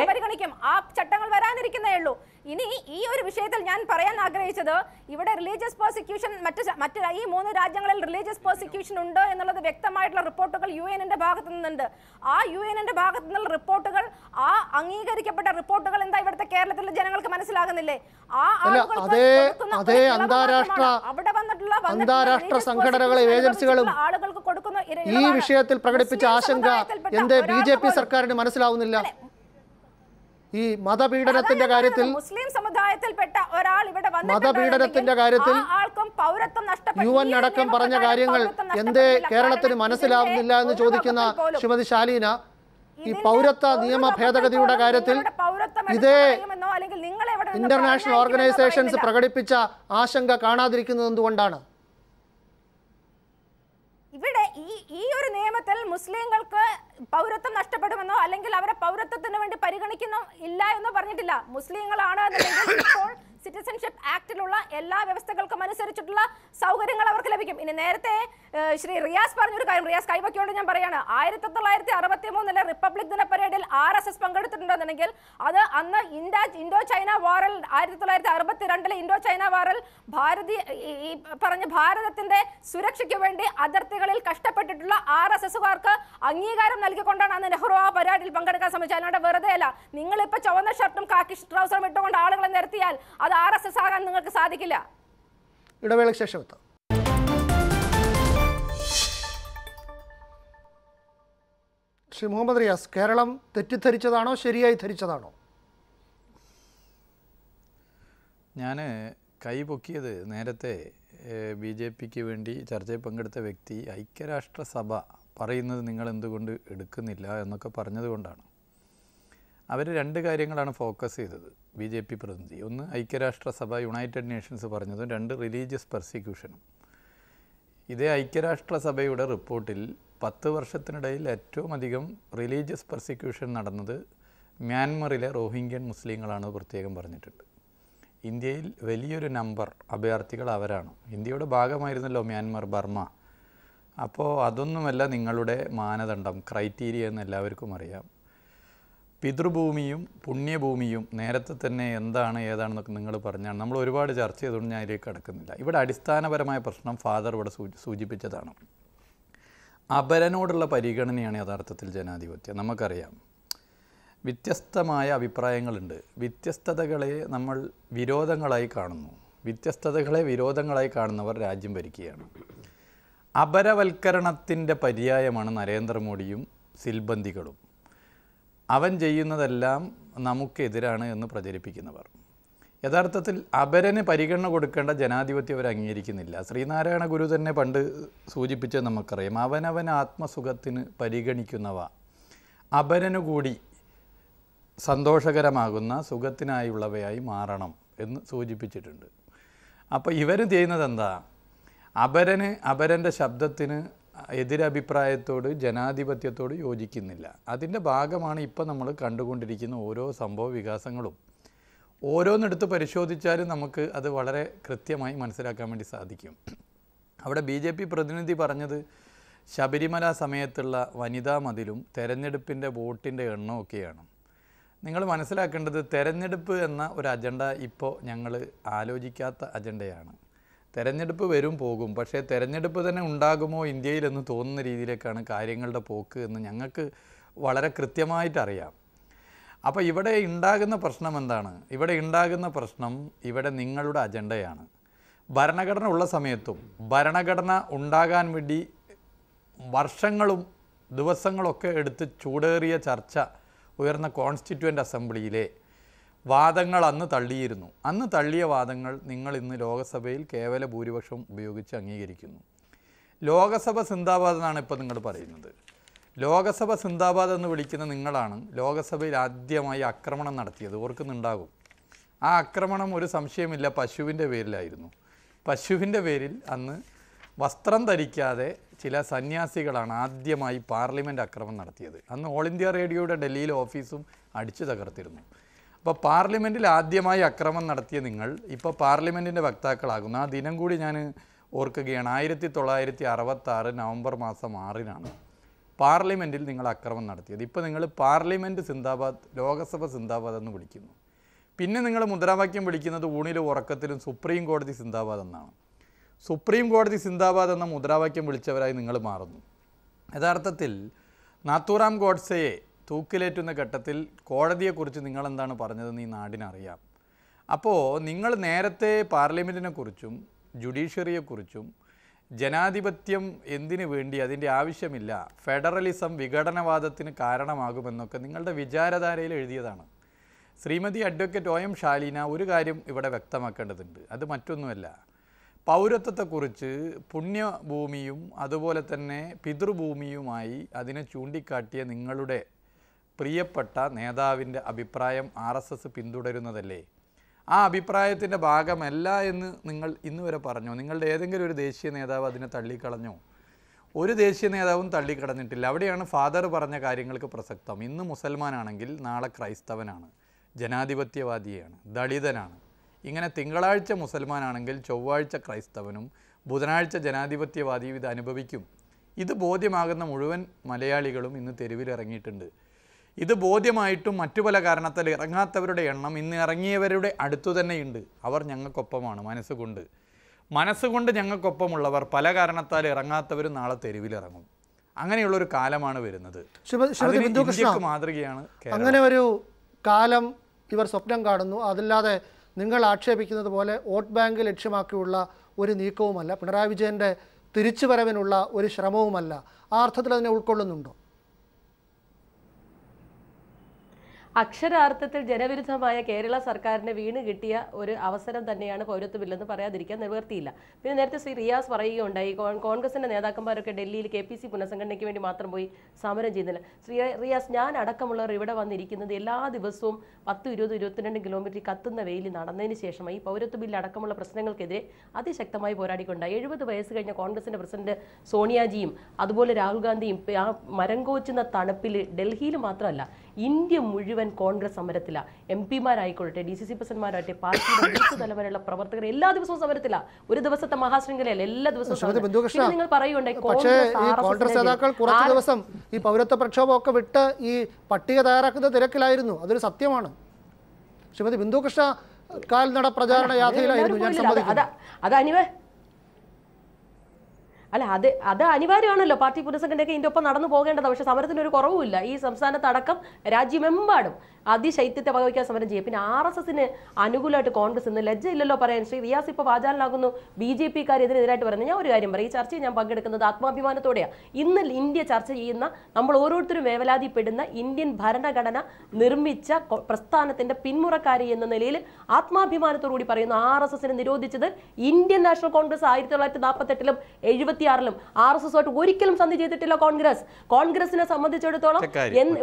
പരിഗണിക്കും. ചട്ടങ്ങൾ വരാനിരിക്കുന്നേ ഉള്ളൂ. ഇനി ഈ ഒരു വിഷയത്തിൽ ഞാൻ പറയാൻ ആഗ്രഹിച്ചത് ഇവിടെ റിലീജിയസ് പ്രോസിക്യൂഷൻ മറ്റ് മറ്റു ഈ മൂന്ന് രാജ്യങ്ങളിൽ റിലീജിയസ് പ്രോസിക്യൂഷൻ ഉണ്ടോ എന്നുള്ളത് വ്യക്തമായിട്ടുള്ള റിപ്പോർട്ടുകൾ യു എന്നിന്റെ ഭാഗത്ത് നിന്നുണ്ട്. ആ യു എന്നിന്റെ ഭാഗത്ത് നിന്നുള്ള റിപ്പോർട്ടുകൾ ആ അംഗീകരിക്കപ്പെട്ട റിപ്പോർട്ടുകൾ എന്താ ഇവിടുത്തെ കേരളത്തിലെ ജനങ്ങൾക്ക് മനസ്സിലാകുന്നില്ലേ? ആ അതേ അന്താരാഷ്ട്ര അവിടെ വന്നിട്ടുള്ള അന്താരാഷ്ട്ര സംഘടനകളും ഏജൻസികളും ആളുകൾക്ക് കൊടുക്കുന്ന ഇര- ഈ. വിഷയത്തിൽ പ്രകടിപ്പിച്ച ആശങ്ക എന്ത് ബി ജെ പി സർക്കാരിന് മനസ്സിലാവുന്നില്ല ഈ മതപീഡനത്തിന്റെ കാര്യത്തിൽ മുസ്ലിം സമുദായത്തിൽപ്പെട്ട ഒരാൾ ഇവിടെ മതപീഡനത്തിന്റെ കാര്യത്തിൽ. യു എൻ അടക്കം പറഞ്ഞ കാര്യങ്ങൾ എന്തേ കേരളത്തിന് മനസ്സിലാവുന്നില്ല എന്ന് ചോദിക്കുന്ന ശ്രീമതി ശാലീന ഈ പൗരത്വ നിയമ ഭേദഗതിയുടെ കാര്യത്തിൽ ഇതേ ഇന്റർനാഷണൽ ഓർഗനൈസേഷൻസ്. പ്രകടിപ്പിച്ച ആശങ്ക കാണാതിരിക്കുന്നത് എന്തുകൊണ്ടാണ് ഇവിടെ ഈ ഒരു നിയമത്തിൽ മുസ്ലിങ്ങൾക്ക് പൗരത്വം നഷ്ടപ്പെടുമെന്നോ അല്ലെങ്കിൽ അവരെ പൗരത്വത്തിന് വേണ്ടി പരിഗണിക്കുന്നോ ഇല്ല എന്ന് പറഞ്ഞിട്ടില്ല. മുസ്ലിങ്ങളാണ് എന്നുണ്ടെങ്കിൽ ഇപ്പോൾ സിറ്റിസൺഷിപ്പ് ആക്ടിലുള്ള എല്ലാ വ്യവസ്ഥകൾക്കും അനുസരിച്ചിട്ടുള്ള സൗകര്യങ്ങൾ അവർക്ക് ലഭിക്കും. ഇനി നേരത്തെ ശ്രീ റിയാസ് പറഞ്ഞൊരു കാര്യം. റിയാസ് കൈവക്കിയോട് ഞാൻ പറയാണ്. ആയിരത്തി തൊള്ളായിരത്തി അറുപത്തി മൂന്നിലെ റിപ്പബ്ലിക് ദിന പരേഡിൽ ആർ എസ് എസ് പങ്കെടുത്തിട്ടുണ്ടെന്നുണ്ടെങ്കിൽ അത് അന്ന് ഇന്ത്യ ഇൻഡോ ചൈന വാറിൽ ആയിരത്തി തൊള്ളായിരത്തി അറുപത്തി രണ്ടിലെ ഇൻഡോ ചൈന വാറിൽ ഭാരതി ഈ- പറഞ്ഞ ഭാരതത്തിന്റെ സുരക്ഷയ്ക്ക് വേണ്ടി അതിർത്തികളിൽ കഷ്ടപ്പെട്ടിട്ടുള്ള ആർ എസ് എസുകാർക്ക് അംഗീകാരം നൽകിക്കൊണ്ടാണ് അന്ന് നെഹ്റു ആ പരേഡിൽ പങ്കെടുക്കാൻ ശ്രമിച്ചത്. അല്ലാണ്ട് വെറുതെ അല്ല നിങ്ങളിപ്പോ ചുവന്ന ഷർട്ടും കാക്കി ട്രൗസറും ഇട്ടുകൊണ്ട് ആളുകളെ നിരത്തിയാൽ അത് ആർ എസ് എസ് ആകാൻ നിങ്ങൾക്ക് സാധിക്കില്ല. ഇടവേളയ്ക്ക് ശേഷം എത്താം. ശ്രീ മുഹമ്മദ് റിയാസ് കേരളം തെറ്റിദ്ധരിച്ചതാണോ ശരിയായി ധരിച്ചതാണോ? ഞാൻ കൈ പൊക്കിയത് നേരത്തെ ബി ജെ പിക്ക് വേണ്ടി ചർച്ചയിൽ പങ്കെടുത്ത വ്യക്തി ഐക്യരാഷ്ട്രസഭ പറയുന്നത് നിങ്ങൾ എന്തുകൊണ്ട് എടുക്കുന്നില്ല എന്നൊക്കെ പറഞ്ഞതുകൊണ്ടാണ്. അവർ രണ്ട് കാര്യങ്ങളാണ് ഫോക്കസ് ചെയ്തത്. ബി ജെ പി പ്രതിനിധി. ഒന്ന് ഐക്യരാഷ്ട്രസഭ യുണൈറ്റഡ് നേഷൻസ് പറഞ്ഞതും രണ്ട് റിലീജിയസ് പെർസിക്യൂഷനും. ഇതേ ഐക്യരാഷ്ട്രസഭയുടെ റിപ്പോർട്ടിൽ പത്ത് വർഷത്തിനിടയിൽ ഏറ്റവും അധികം റിലീജിയസ് പെർസിക്യൂഷൻ നടന്നത് മ്യാൻമറിലെ റോഹിംഗ്യൻ മുസ്ലിങ്ങളാണ് പ്രത്യേകം പറഞ്ഞിട്ടുണ്ട്. ഇന്ത്യയിൽ വലിയൊരു നമ്പർ അഭയാർത്ഥികൾ അവരാണ്. ഇന്ത്യയുടെ ഭാഗമായിരുന്നല്ലോ മ്യാൻമർ ബർമ്മ. അപ്പോൾ അതൊന്നുമല്ല നിങ്ങളുടെ മാനദണ്ഡം ക്രൈറ്റീരിയ എന്ന് എല്ലാവർക്കും അറിയാം. പിതൃഭൂമിയും പുണ്യഭൂമിയും നേരത്തെ തന്നെ എന്താണ് ഏതാണെന്നൊക്കെ നിങ്ങൾ പറഞ്ഞാണ്. നമ്മൾ ഒരുപാട് ചർച്ച ചെയ്തുകൊണ്ട് ഞാൻ അതിലേക്ക് കടക്കുന്നില്ല. ഇവിടെ അടിസ്ഥാനപരമായ പ്രശ്നം ഫാദർ ഇവിടെ സൂചിപ്പിച്ചതാണ്. അപരനോടുള്ള പരിഗണനയാണ് യഥാർത്ഥത്തിൽ ജനാധിപത്യം. നമുക്കറിയാം. വ്യത്യസ്തമായ അഭിപ്രായങ്ങളുണ്ട്. വ്യത്യസ്തതകളെ നമ്മൾ വിരോധങ്ങളായി കാണുന്നു. വ്യത്യസ്തതകളെ വിരോധങ്ങളായി കാണുന്നവർ രാജ്യം ഭരിക്കുകയാണ്. അപരവൽക്കരണത്തിന്റെ പര്യായമാണ് നരേന്ദ്രമോദിയും സിൽബന്ദികളും അവൻ ചെയ്യുന്നതെല്ലാം നമുക്കെതിരാണ് എന്ന് പ്രചരിപ്പിക്കുന്നവർ. യഥാർത്ഥത്തിൽ അപരന് പരിഗണന കൊടുക്കേണ്ട ജനാധിപത്യം അവർ അംഗീകരിക്കുന്നില്ല. ശ്രീനാരായണ ഗുരു തന്നെ പണ്ട് സൂചിപ്പിച്ചത് നമുക്കറിയാം. അവനവൻ ആത്മസുഖത്തിന് പരിഗണിക്കുന്നവ. അപരനു കൂടി സന്തോഷകരമാകുന്ന സുഖത്തിനായുള്ളവയായി മാറണം എന്ന് സൂചിപ്പിച്ചിട്ടുണ്ട്. അപ്പോൾ ഇവർ ചെയ്യുന്നത് എന്താ അപരന് അപരന്റെ ശബ്ദത്തിന് എതിരഭിപ്രായത്തോട് ജനാധിപത്യത്തോട് യോജിക്കുന്നില്ല. അതിന്റെ ഭാഗമാണ് ഇപ്പോൾ നമ്മൾ കണ്ടുകൊണ്ടിരിക്കുന്ന ഓരോ സംഭവ വികാസങ്ങളും. ഓരോന്നെടുത്ത് പരിശോധിച്ചാലും നമുക്ക് അത് വളരെ കൃത്യമായി മനസ്സിലാക്കാൻ വേണ്ടി സാധിക്കും. അവിടെ ബി ജെ പി പ്രതിനിധി പറഞ്ഞത് ശബരിമല സമയത്തുള്ള വനിതാ മതിലും തെരഞ്ഞെടുപ്പിന്റെ വോട്ടിന്റെ എണ്ണമൊക്കെയാണ് നിങ്ങൾ മനസ്സിലാക്കേണ്ടത് തെരഞ്ഞെടുപ്പ് എന്ന ഒരു അജണ്ട ഇപ്പോൾ ഞങ്ങൾ ആലോചിക്കാത്ത അജണ്ടയാണ്. തെരഞ്ഞെടുപ്പ് വരും പോകും. പക്ഷേ തെരഞ്ഞെടുപ്പ് തന്നെ ഉണ്ടാകുമോ ഇന്ത്യയിലെന്ന് തോന്നുന്ന രീതിയിലേക്കാണ് കാര്യങ്ങളുടെ പോക്ക് എന്ന് ഞങ്ങൾക്ക് വളരെ കൃത്യമായിട്ടറിയാം അപ്പോൾ ഇവിടെ ഉണ്ടാകുന്ന പ്രശ്നം എന്താണ്? ഇവിടെ ഉണ്ടാകുന്ന പ്രശ്നം ഇവിടെ നിങ്ങളുടെ അജണ്ടയാണ്. ഭരണഘടന ഉള്ള സമയത്തും ഭരണഘടന ഉണ്ടാകാൻ വേണ്ടി വർഷങ്ങളും ദിവസങ്ങളൊക്കെ എടുത്ത് ചൂടേറിയ ചർച്ച ഉയർന്ന കോൺസ്റ്റിറ്റ്യുവന്റ് അസംബ്ലിയിലെ വാദങ്ങൾ അന്ന് തള്ളിയിരുന്നു. അന്ന് തള്ളിയ വാദങ്ങൾ നിങ്ങൾ ഇന്ന് ലോകസഭയിൽ കേവല ഭൂരിപക്ഷം ഉപയോഗിച്ച് അംഗീകരിക്കുന്നു. ലോകസഭ സിന്ദാബാദ് എന്നാണ് ഇപ്പോൾ നിങ്ങൾ പറയുന്നത്. ലോകസഭ സിന്ദാബാദ് എന്ന് വിളിക്കുന്ന നിങ്ങളാണ് ലോകസഭയിൽ ആദ്യമായി ആക്രമണം നടത്തിയത്. ഓർക്കുന്നുണ്ടാകും. ആ ആക്രമണം ഒരു സംശയമില്ല പശുവിന്റെ പേരിലായിരുന്നു. പശുവിന്റെ പേരിൽ അന്ന് വസ്ത്രം ധരിക്കാതെ ചില സന്യാസികളാണ് ആദ്യമായി പാർലമെന്റ് ആക്രമണം നടത്തിയത്. അന്ന് ഓൾ ഇന്ത്യ റേഡിയോയുടെ ഡൽഹിയിലെ ഓഫീസും അടിച്ചു തകർത്തിരുന്നു. അപ്പോൾ പാർലമെന്റിൽ ആദ്യമായി അക്രമം നടത്തിയ നിങ്ങൾ ഇപ്പോൾ പാർലമെന്റിന്റെ വക്താക്കളാകുന്നു ആ ദിനം കൂടി ഞാൻ ഓർക്കുകയാണ്. ആയിരത്തി തൊള്ളായിരത്തി അറുപത്താറ് നവംബർ മാസം ആറിനാണ് പാർലമെന്റിൽ നിങ്ങൾ അക്രമം നടത്തിയത്. ഇപ്പോൾ നിങ്ങൾ പാർലമെന്റ് സിന്ദാബാദ് ലോകസഭ സിന്ദാബാദ് എന്ന് വിളിക്കുന്നു. പിന്നെ നിങ്ങൾ മുദ്രാവാക്യം വിളിക്കുന്നത് ഊണിലും ഉറക്കത്തിലും സുപ്രീം കോടതി സിന്ദാബാദ് എന്നാണ്. സുപ്രീം കോടതി സിന്ദാബാദ് എന്ന മുദ്രാവാക്യം വിളിച്ചവരായി നിങ്ങൾ മാറുന്നു. യഥാർത്ഥത്തിൽ നാത്തൂറാം ഗോഡ്സയെ തൂക്കിലേറ്റുന്ന ഘട്ടത്തിൽ കോടതിയെക്കുറിച്ച് നിങ്ങളെന്താണ് പറഞ്ഞതെന്ന് ഈ നാടിനറിയാം. അപ്പോൾ നിങ്ങൾ നേരത്തെ പാർലമെന്റിനെക്കുറിച്ചും ജുഡീഷ്യറിയെക്കുറിച്ചും ജനാധിപത്യം എന്തിനു വേണ്ടി അതിന്റെ ആവശ്യമില്ല ഫെഡറലിസം വിഘടനവാദത്തിന് കാരണമാകുമെന്നൊക്കെ നിങ്ങളുടെ വിചാരധാരയിൽ എഴുതിയതാണ്. Shrimati advocate O M Shaleena ഒരു കാര്യം ഇവിടെ വ്യക്തമാക്കേണ്ടതുണ്ട് അത് മറ്റൊന്നുമല്ല. പൗരത്വത്തെക്കുറിച്ച് പുണ്യഭൂമിയും അതുപോലെ തന്നെ പിതൃഭൂമിയുമായി അതിനെ ചൂണ്ടിക്കാട്ടിയ നിങ്ങളുടെ പ്രിയപ്പെട്ട നേതാവിന്റെ അഭിപ്രായം ആർ എസ് എസ് പിന്തുടരുന്നതല്ലേ? ആ അഭിപ്രായത്തിന്റെ ഭാഗമല്ല എന്ന് നിങ്ങൾ ഇന്ന് വരെ പറഞ്ഞോ? നിങ്ങളുടെ ഏതെങ്കിലും ഒരു ദേശീയ നേതാവ് അതിനെ തള്ളിക്കളഞ്ഞോ? ഒരു ദേശീയ നേതാവും തള്ളിക്കടഞ്ഞിട്ടില്ല അവിടെയാണ് ഫാദർ പറഞ്ഞ കാര്യങ്ങൾക്ക് പ്രസക്തം. ഇന്ന് മുസൽമാനാണെങ്കിൽ നാളെ ക്രൈസ്തവനാണ്. ജനാധിപത്യവാദിയാണ്. ദളിതനാണ്. ഇങ്ങനെ തിങ്കളാഴ്ച മുസൽമാനാണെങ്കിൽ ചൊവ്വാഴ്ച ക്രൈസ്തവനും ബുധനാഴ്ച ജനാധിപത്യവാദിയും ഇത് അനുഭവിക്കും. ഇത് ബോധ്യമാകുന്ന മുഴുവൻ മലയാളികളും ഇന്ന് തെരുവിലിറങ്ങിയിട്ടുണ്ട്. ഇത് ബോധ്യമായിട്ടും മറ്റു പല കാരണത്താൽ ഇറങ്ങാത്തവരുടെ എണ്ണം ഇന്ന് ഇറങ്ങിയവരുടെ അടുത്തു തന്നെയുണ്ട്. അവർ ഞങ്ങൾക്കൊപ്പമാണ് മനസ്സുകൊണ്ട്. മനസ്സുകൊണ്ട് ഞങ്ങൾക്കൊപ്പമുള്ളവർ പല കാരണത്താൽ ഇറങ്ങാത്തവർ നാളെ തെരുവിലിറങ്ങും. അങ്ങനെയുള്ളൊരു കാലമാണ് വരുന്നത്. മാതൃകയാണ് അങ്ങനെ ഒരു കാലം ഇവർ സ്വപ്നം കാണുന്നു. അതല്ലാതെ നിങ്ങൾ ആക്ഷേപിക്കുന്നത് പോലെ വോട്ട് ബാങ്ക് ലക്ഷ്യമാക്കിയുള്ള ഒരു നീക്കവുമല്ല പിണറായി വിജയന്റെ തിരിച്ചുവരവിനുള്ള ഒരു ശ്രമവുമല്ല. ആ അർത്ഥത്തിൽ അതിനെ ഉൾക്കൊള്ളുന്നുണ്ടോ? അക്ഷരാർത്ഥത്തിൽ ജനവിരുദ്ധമായ കേരള സർക്കാരിന് വീണ് കിട്ടിയ ഒരു അവസരം തന്നെയാണ് പൗരത്വ ബില്ലെന്ന് പറയാതിരിക്കാൻ നിവർത്തിയില്ല പിന്നെ നേരത്തെ ശ്രീ റിയാസ് പറയുകയുണ്ടായി കോൺഗ്രസിന്റെ നേതാക്കന്മാരൊക്കെ ഡൽഹിയിൽ കെ പി സി പുനഃസംഘടനയ്ക്ക് വേണ്ടി മാത്രം പോയി സമരം ചെയ്യുന്നില്ല. ശ്രീ റിയാസ് ഞാൻ അടക്കമുള്ളവർ ഇവിടെ വന്നിരിക്കുന്നത് എല്ലാ ദിവസവും പത്ത് ഇരുപത് ഇരുപത്തിരണ്ട് കിലോമീറ്റർ കത്തുന്ന വെയിലിൽ നടന്നതിന് ശേഷമായി പൗരത്വ ബില്ല് അടക്കമുള്ള പ്രശ്നങ്ങൾക്കെതിരെ അതിശക്തമായി പോരാടിക്കൊണ്ടായി. എഴുപത് വയസ്സ് കഴിഞ്ഞ കോൺഗ്രസിന്റെ പ്രസിഡന്റ് സോണിയാജിയും അതുപോലെ രാഹുൽ ഗാന്ധിയും മരം കോച്ചുന്ന തണുപ്പിൽ ഡൽഹിയിൽ മാത്രമല്ല ഇന്ത്യ മുഴുവൻ കോൺഗ്രസ് സമരത്തില. എം പിമാരായിക്കൊള്ളട്ടെ ഡി സി സി പ്രസിഡന്റ്മാരാകട്ടെ പാർട്ടിയുടെ ബൂത്ത് തലവരെയുള്ള പ്രവർത്തകർ എല്ലാ ദിവസവും സമരത്തില. ഒരു ദിവസത്തെ മഹാശൃംഖലയല്ല എല്ലാ ദിവസവും നിങ്ങൾ പറയുകയുണ്ടായി കോൺഗ്രസ് നേതാക്കൾ കുറച്ച് ദിവസം ഈ പൗരത്വ പ്രക്ഷോഭമൊക്കെ വിട്ട് ഈ പട്ടിക തയ്യാറാക്കുന്ന തിരക്കിലായിരുന്നു. അതൊരു സത്യമാണ്. ശ്രീമതി ബിന്ദുകൃഷ്ണ കാൽനട പ്രചാരണ യാത്രയിലായിരുന്നു ഞാൻ. സമ്മതിക്കുന്നു. അനിവേ അല്ല അത് അത് അനിവാര്യമാണല്ലോ. പാർട്ടി പുനഃസംഘടനയൊക്കെ ഇതിന്റെ ഒപ്പം നടന്നു പോകേണ്ടത് പക്ഷേ സമരത്തിന് ഒരു കുറവുമില്ല. ഈ സംസ്ഥാനത്ത് അടക്കം രാജ്യമെമ്പാടും അതിശൈത്യത്തെ വകവയ്ക്കാൻ സമരം ചെയ്യും. പിന്നെ ആർ എസ് എസിന് അനുകൂലമായിട്ട് കോൺഗ്രസ് ഇന്ന് ലജ്ജയില്ലല്ലോ പറയാൻ. ശ്രീ റിയാസ് ഇപ്പോൾ വാചാലനാകുന്നു. ബി ജെ പിക്കാർ ഇതിനെതിരായിട്ട് പറയുന്നത് ഞാൻ ഒരു കാര്യം പറയും. ഈ ചർച്ചയിൽ ഞാൻ പങ്കെടുക്കുന്നത് ആത്മാഭിമാനത്തോടെയാണ് ഇന്ന് ഇന്ത്യ ചർച്ച ചെയ്യുന്ന നമ്മൾ ഓരോരുത്തരും വേവലാതിപ്പെടുന്ന ഇന്ത്യൻ ഭരണഘടന നിർമ്മിച്ച പ്രസ്ഥാനത്തിന്റെ പിന്മുറക്കാരി എന്ന നിലയിൽ ആത്മാഭിമാനത്തോടു കൂടി പറയുന്നു. ആർ എസ് എസിനെ നിരോധിച്ചത് ഇന്ത്യൻ നാഷണൽ കോൺഗ്രസ് ആയിരത്തി തൊള്ളായിരത്തി നാൽപ്പത്തെട്ടിലും എഴുപത്തിയാറിലും ആർ എസ് എസുമായിട്ട് ഒരിക്കലും സന്ധി ചെയ്തിട്ടില്ല കോൺഗ്രസ്. കോൺഗ്രസിനെ സംബന്ധിച്ചിടത്തോളം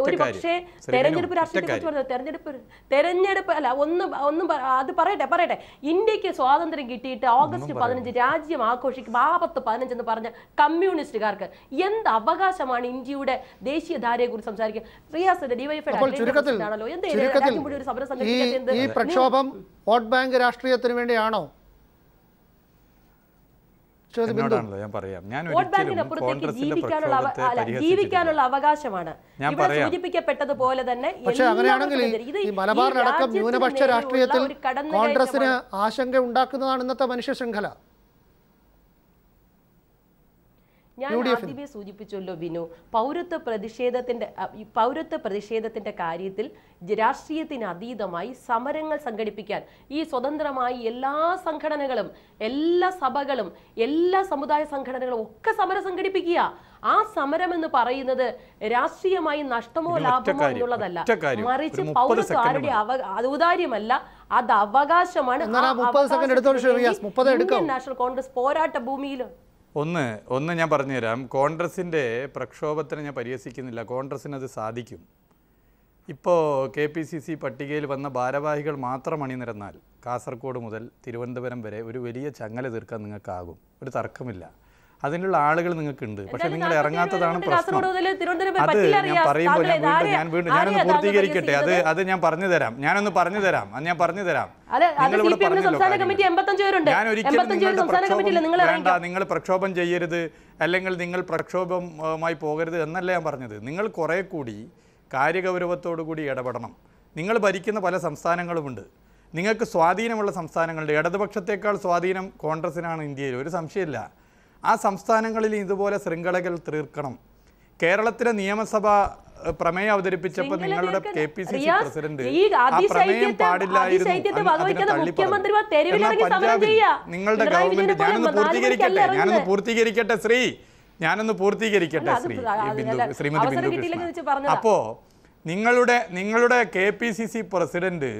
ഒരു പക്ഷേ തെരഞ്ഞെടുപ്പ് രാഷ്ട്രീയത്തെ തെരഞ്ഞെടുപ്പ് തെരഞ്ഞെടുപ്പ് അല്ല ഒന്ന് ഒന്നും അത് പറയട്ടെ പറയട്ടെ. ഇന്ത്യയ്ക്ക് സ്വാതന്ത്ര്യം കിട്ടിയിട്ട് ഓഗസ്റ്റ് പതിനഞ്ച് രാജ്യം ആഘോഷിക്കും ആപത്ത് പതിനഞ്ച് എന്ന് പറഞ്ഞ കമ്മ്യൂണിസ്റ്റുകാർക്ക് എന്ത് അവകാശമാണ് ഇന്ത്യയുടെ ദേശീയ ധാരയെ കുറിച്ച് സംസാരിക്കുക റിയാസിന്റെ ഈ ഈ പ്രക്ഷോഭം വോട്ട് ബാങ്ക് രാഷ്ട്രീയത്തിന് വേണ്ടിയാണോ എന്നോടാണല്ലോ ഞാൻ പറയാം. ഞാൻ ജീവിക്കാനുള്ള അവകാശമാണ്. ഞാൻ ഇവിടെ സൂചിപ്പിക്കപ്പെട്ടതുപോലെ തന്നെ പക്ഷെ അങ്ങനെയാണെങ്കിൽ ഈ- മലബാറിനടക്കം ന്യൂനപക്ഷ രാഷ്ട്രീയത്തിൽ കോൺഗ്രസിന് ആശങ്ക ഉണ്ടാക്കുന്നതാണ് ഇന്നത്തെ മനുഷ്യ ശൃംഖല. ഞാൻ ആദ്യമേ സൂചിപ്പിച്ചല്ലോ ബിനു പൗരത്വ പ്രതിഷേധത്തിന്റെ പൗരത്വ പ്രതിഷേധത്തിന്റെ കാര്യത്തിൽ രാഷ്ട്രീയത്തിന് അതീതമായി സമരങ്ങൾ സംഘടിപ്പിക്കാൻ ഈ സ്വതന്ത്രമായി എല്ലാ സംഘടനകളും എല്ലാ സഭകളും എല്ലാ സമുദായ സംഘടനകളും ഒക്കെ സമരം സംഘടിപ്പിക്കുക. ആ സമരം എന്ന് പറയുന്നത് രാഷ്ട്രീയമായി നഷ്ടമോ ലാഭമോ എന്നുള്ളതല്ല. മറിച്ച് പൗരത്വ ആരുടെ അവ അത് ഔദാര്യമല്ല അത് അവകാശമാണ്. എന്നാൽ ആ ആ 30 സെക്കൻഡ് എടുത്തോളൂ ശ്രീ അവകാശത്തിന് 30 എടുക്കാം. ഇന്ത്യൻ നാഷണൽ കോൺഗ്രസ് പോരാട്ട ഭൂമിയിൽ ഒന്ന് ഒന്ന് ഞാൻ പറഞ്ഞുതരാം. കോൺഗ്രസിന്റെ പ്രക്ഷോഭത്തിന് ഞാൻ പരിഹസിക്കുന്നില്ല. കോൺഗ്രസ്സിന് അത് സാധിക്കും. ഇപ്പോൾ കെ പി സി സി പട്ടികയിൽ വന്ന ഭാരവാഹികൾ മാത്രം അണിനിരന്നാൽ കാസർഗോഡ് മുതൽ തിരുവനന്തപുരം വരെ ഒരു വലിയ ചങ്ങല തീർക്കാൻ നിങ്ങൾക്കാകും. ഒരു തർക്കമില്ല. അതിനുള്ള ആളുകൾ നിങ്ങൾക്കുണ്ട്. പക്ഷെ നിങ്ങൾ ഇറങ്ങാത്തതാണ് പ്രശ്നം. അത് ഞാൻ. പറയുമ്പോൾ ഞാൻ വീണ്ടും ഞാൻ വീണ്ടും ഞാനൊന്ന് പൂർത്തീകരിക്കട്ടെ. അത് അത് ഞാൻ പറഞ്ഞു തരാം. ഞാനൊന്ന് പറഞ്ഞു തരാം. അത് ഞാൻ പറഞ്ഞു തരാം. അല്ല, അത് നിങ്ങളിവിടെ CPM ന്റെ പറഞ്ഞല്ലോ സംസ്ഥാന കാര്യങ്ങൾ. കമ്മിറ്റി 85 പേരുണ്ട്. ഞാൻ ഒരിക്കലും 85 നിങ്ങളുടെ സംസ്ഥാന കമ്മിറ്റിയില്ല, നിങ്ങൾ പ്രക്ഷോഭം വേണ്ട നിങ്ങൾ പ്രക്ഷോഭം ചെയ്യരുത്. അല്ലെങ്കിൽ നിങ്ങൾ പ്രക്ഷോഭമായി പോകരുത് എന്നല്ല ഞാൻ പറഞ്ഞത്. നിങ്ങൾ കുറെ കൂടി കാര്യഗൗരവത്തോടു കൂടി ഇടപെടണം. നിങ്ങൾ ഭരിക്കുന്ന പല സംസ്ഥാനങ്ങളുമുണ്ട്. നിങ്ങൾക്ക് സ്വാധീനമുള്ള സംസ്ഥാനങ്ങളുണ്ട്. ഇടതുപക്ഷത്തേക്കാൾ സ്വാധീനം കോൺഗ്രസിനാണ് ഇന്ത്യയിൽ. ഒരു സംശയമില്ല. ആ സംസ്ഥാനങ്ങളിൽ ഇതുപോലെ ശൃംഖലകൾ തീർക്കണം. കേരളത്തിലെ നിയമസഭ പ്രമേയം അവതരിപ്പിച്ചപ്പോൾ നിങ്ങളുടെ K P C C president ആ പ്രമേയം പാടില്ലായിരുന്നു. നിങ്ങളുടെ ഗവൺമെന്റ് ഞാനൊന്ന് പൂർത്തീകരിക്കട്ടെ? ഞാനൊന്ന് പൂർത്തീകരിക്കട്ടെ ശ്രീ? ഞാനൊന്ന് പൂർത്തീകരിക്കട്ടെ ശ്രീ? ബിന്ദു ശ്രീമതി ബിന്ദു കൃഷ്ണ. അപ്പോ നിങ്ങളുടെ നിങ്ങളുടെ K P C C president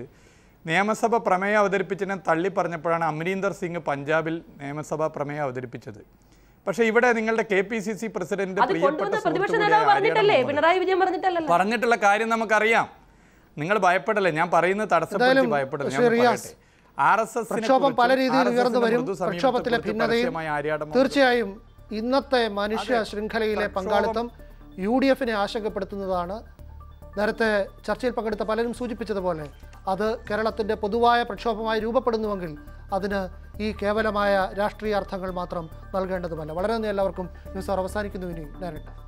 നിയമസഭ പ്രമേയം അവതരിപ്പിച്ചതിനെ തള്ളി പറഞ്ഞപ്പോഴാണ് അമരീന്ദർ സിംഗ് പഞ്ചാബിൽ നിയമസഭാ പ്രമേയം അവതരിപ്പിച്ചത്. പക്ഷേ ഇവിടെ നിങ്ങളുടെ K P C C president അത് പ്രിയപ്പെട്ട പ്രതിപക്ഷ നേതാവ് പറഞ്ഞിട്ടല്ലേ? ആര്യാടൻ വിജയൻ പറഞ്ഞിട്ടല്ലല്ലോ. പറഞ്ഞിട്ടുള്ള കാര്യം നമുക്കറിയാം. നിങ്ങൾ ഭയപ്പെടല്ലേ? ഞാൻ പറയുന്നത് തടസ്സപ്പെടുത്തി എന്തായാലും ഭയപ്പെടല്ലേ? ഞാൻ റിയാസ്, പറയട്ടെ. ആർ എസ് എസിനെ പ്രക്ഷോഭം പല രീതിയിൽ ഉയർന്നു വരും. പ്രക്ഷോഭത്തിലെ ഭിന്നതയും തീർച്ചയായും ഇന്നത്തെ മനുഷ്യ ശൃംഖലയിലെ പങ്കാളിത്തം യു ഡി എഫിനെ ആശങ്കപ്പെടുത്തുന്നതാണ്. നേരത്തെ ചർച്ചയിൽ പങ്കെടുത്ത പലരും സൂചിപ്പിച്ചതുപോലെ അത് കേരളത്തിന്റെ പൊതുവായ പ്രക്ഷോഭമായി രൂപപ്പെടുന്നുവെങ്കിൽ അതിന് ഈ കേവലമായ രാഷ്ട്രീയ അർത്ഥങ്ങൾ മാത്രം നൽകേണ്ടതുമല്ല. വളരെ നന്ദി എല്ലാവർക്കും. ന്യൂസ് അവസാനിക്കുന്നു. ഇനി നേരിട്ട്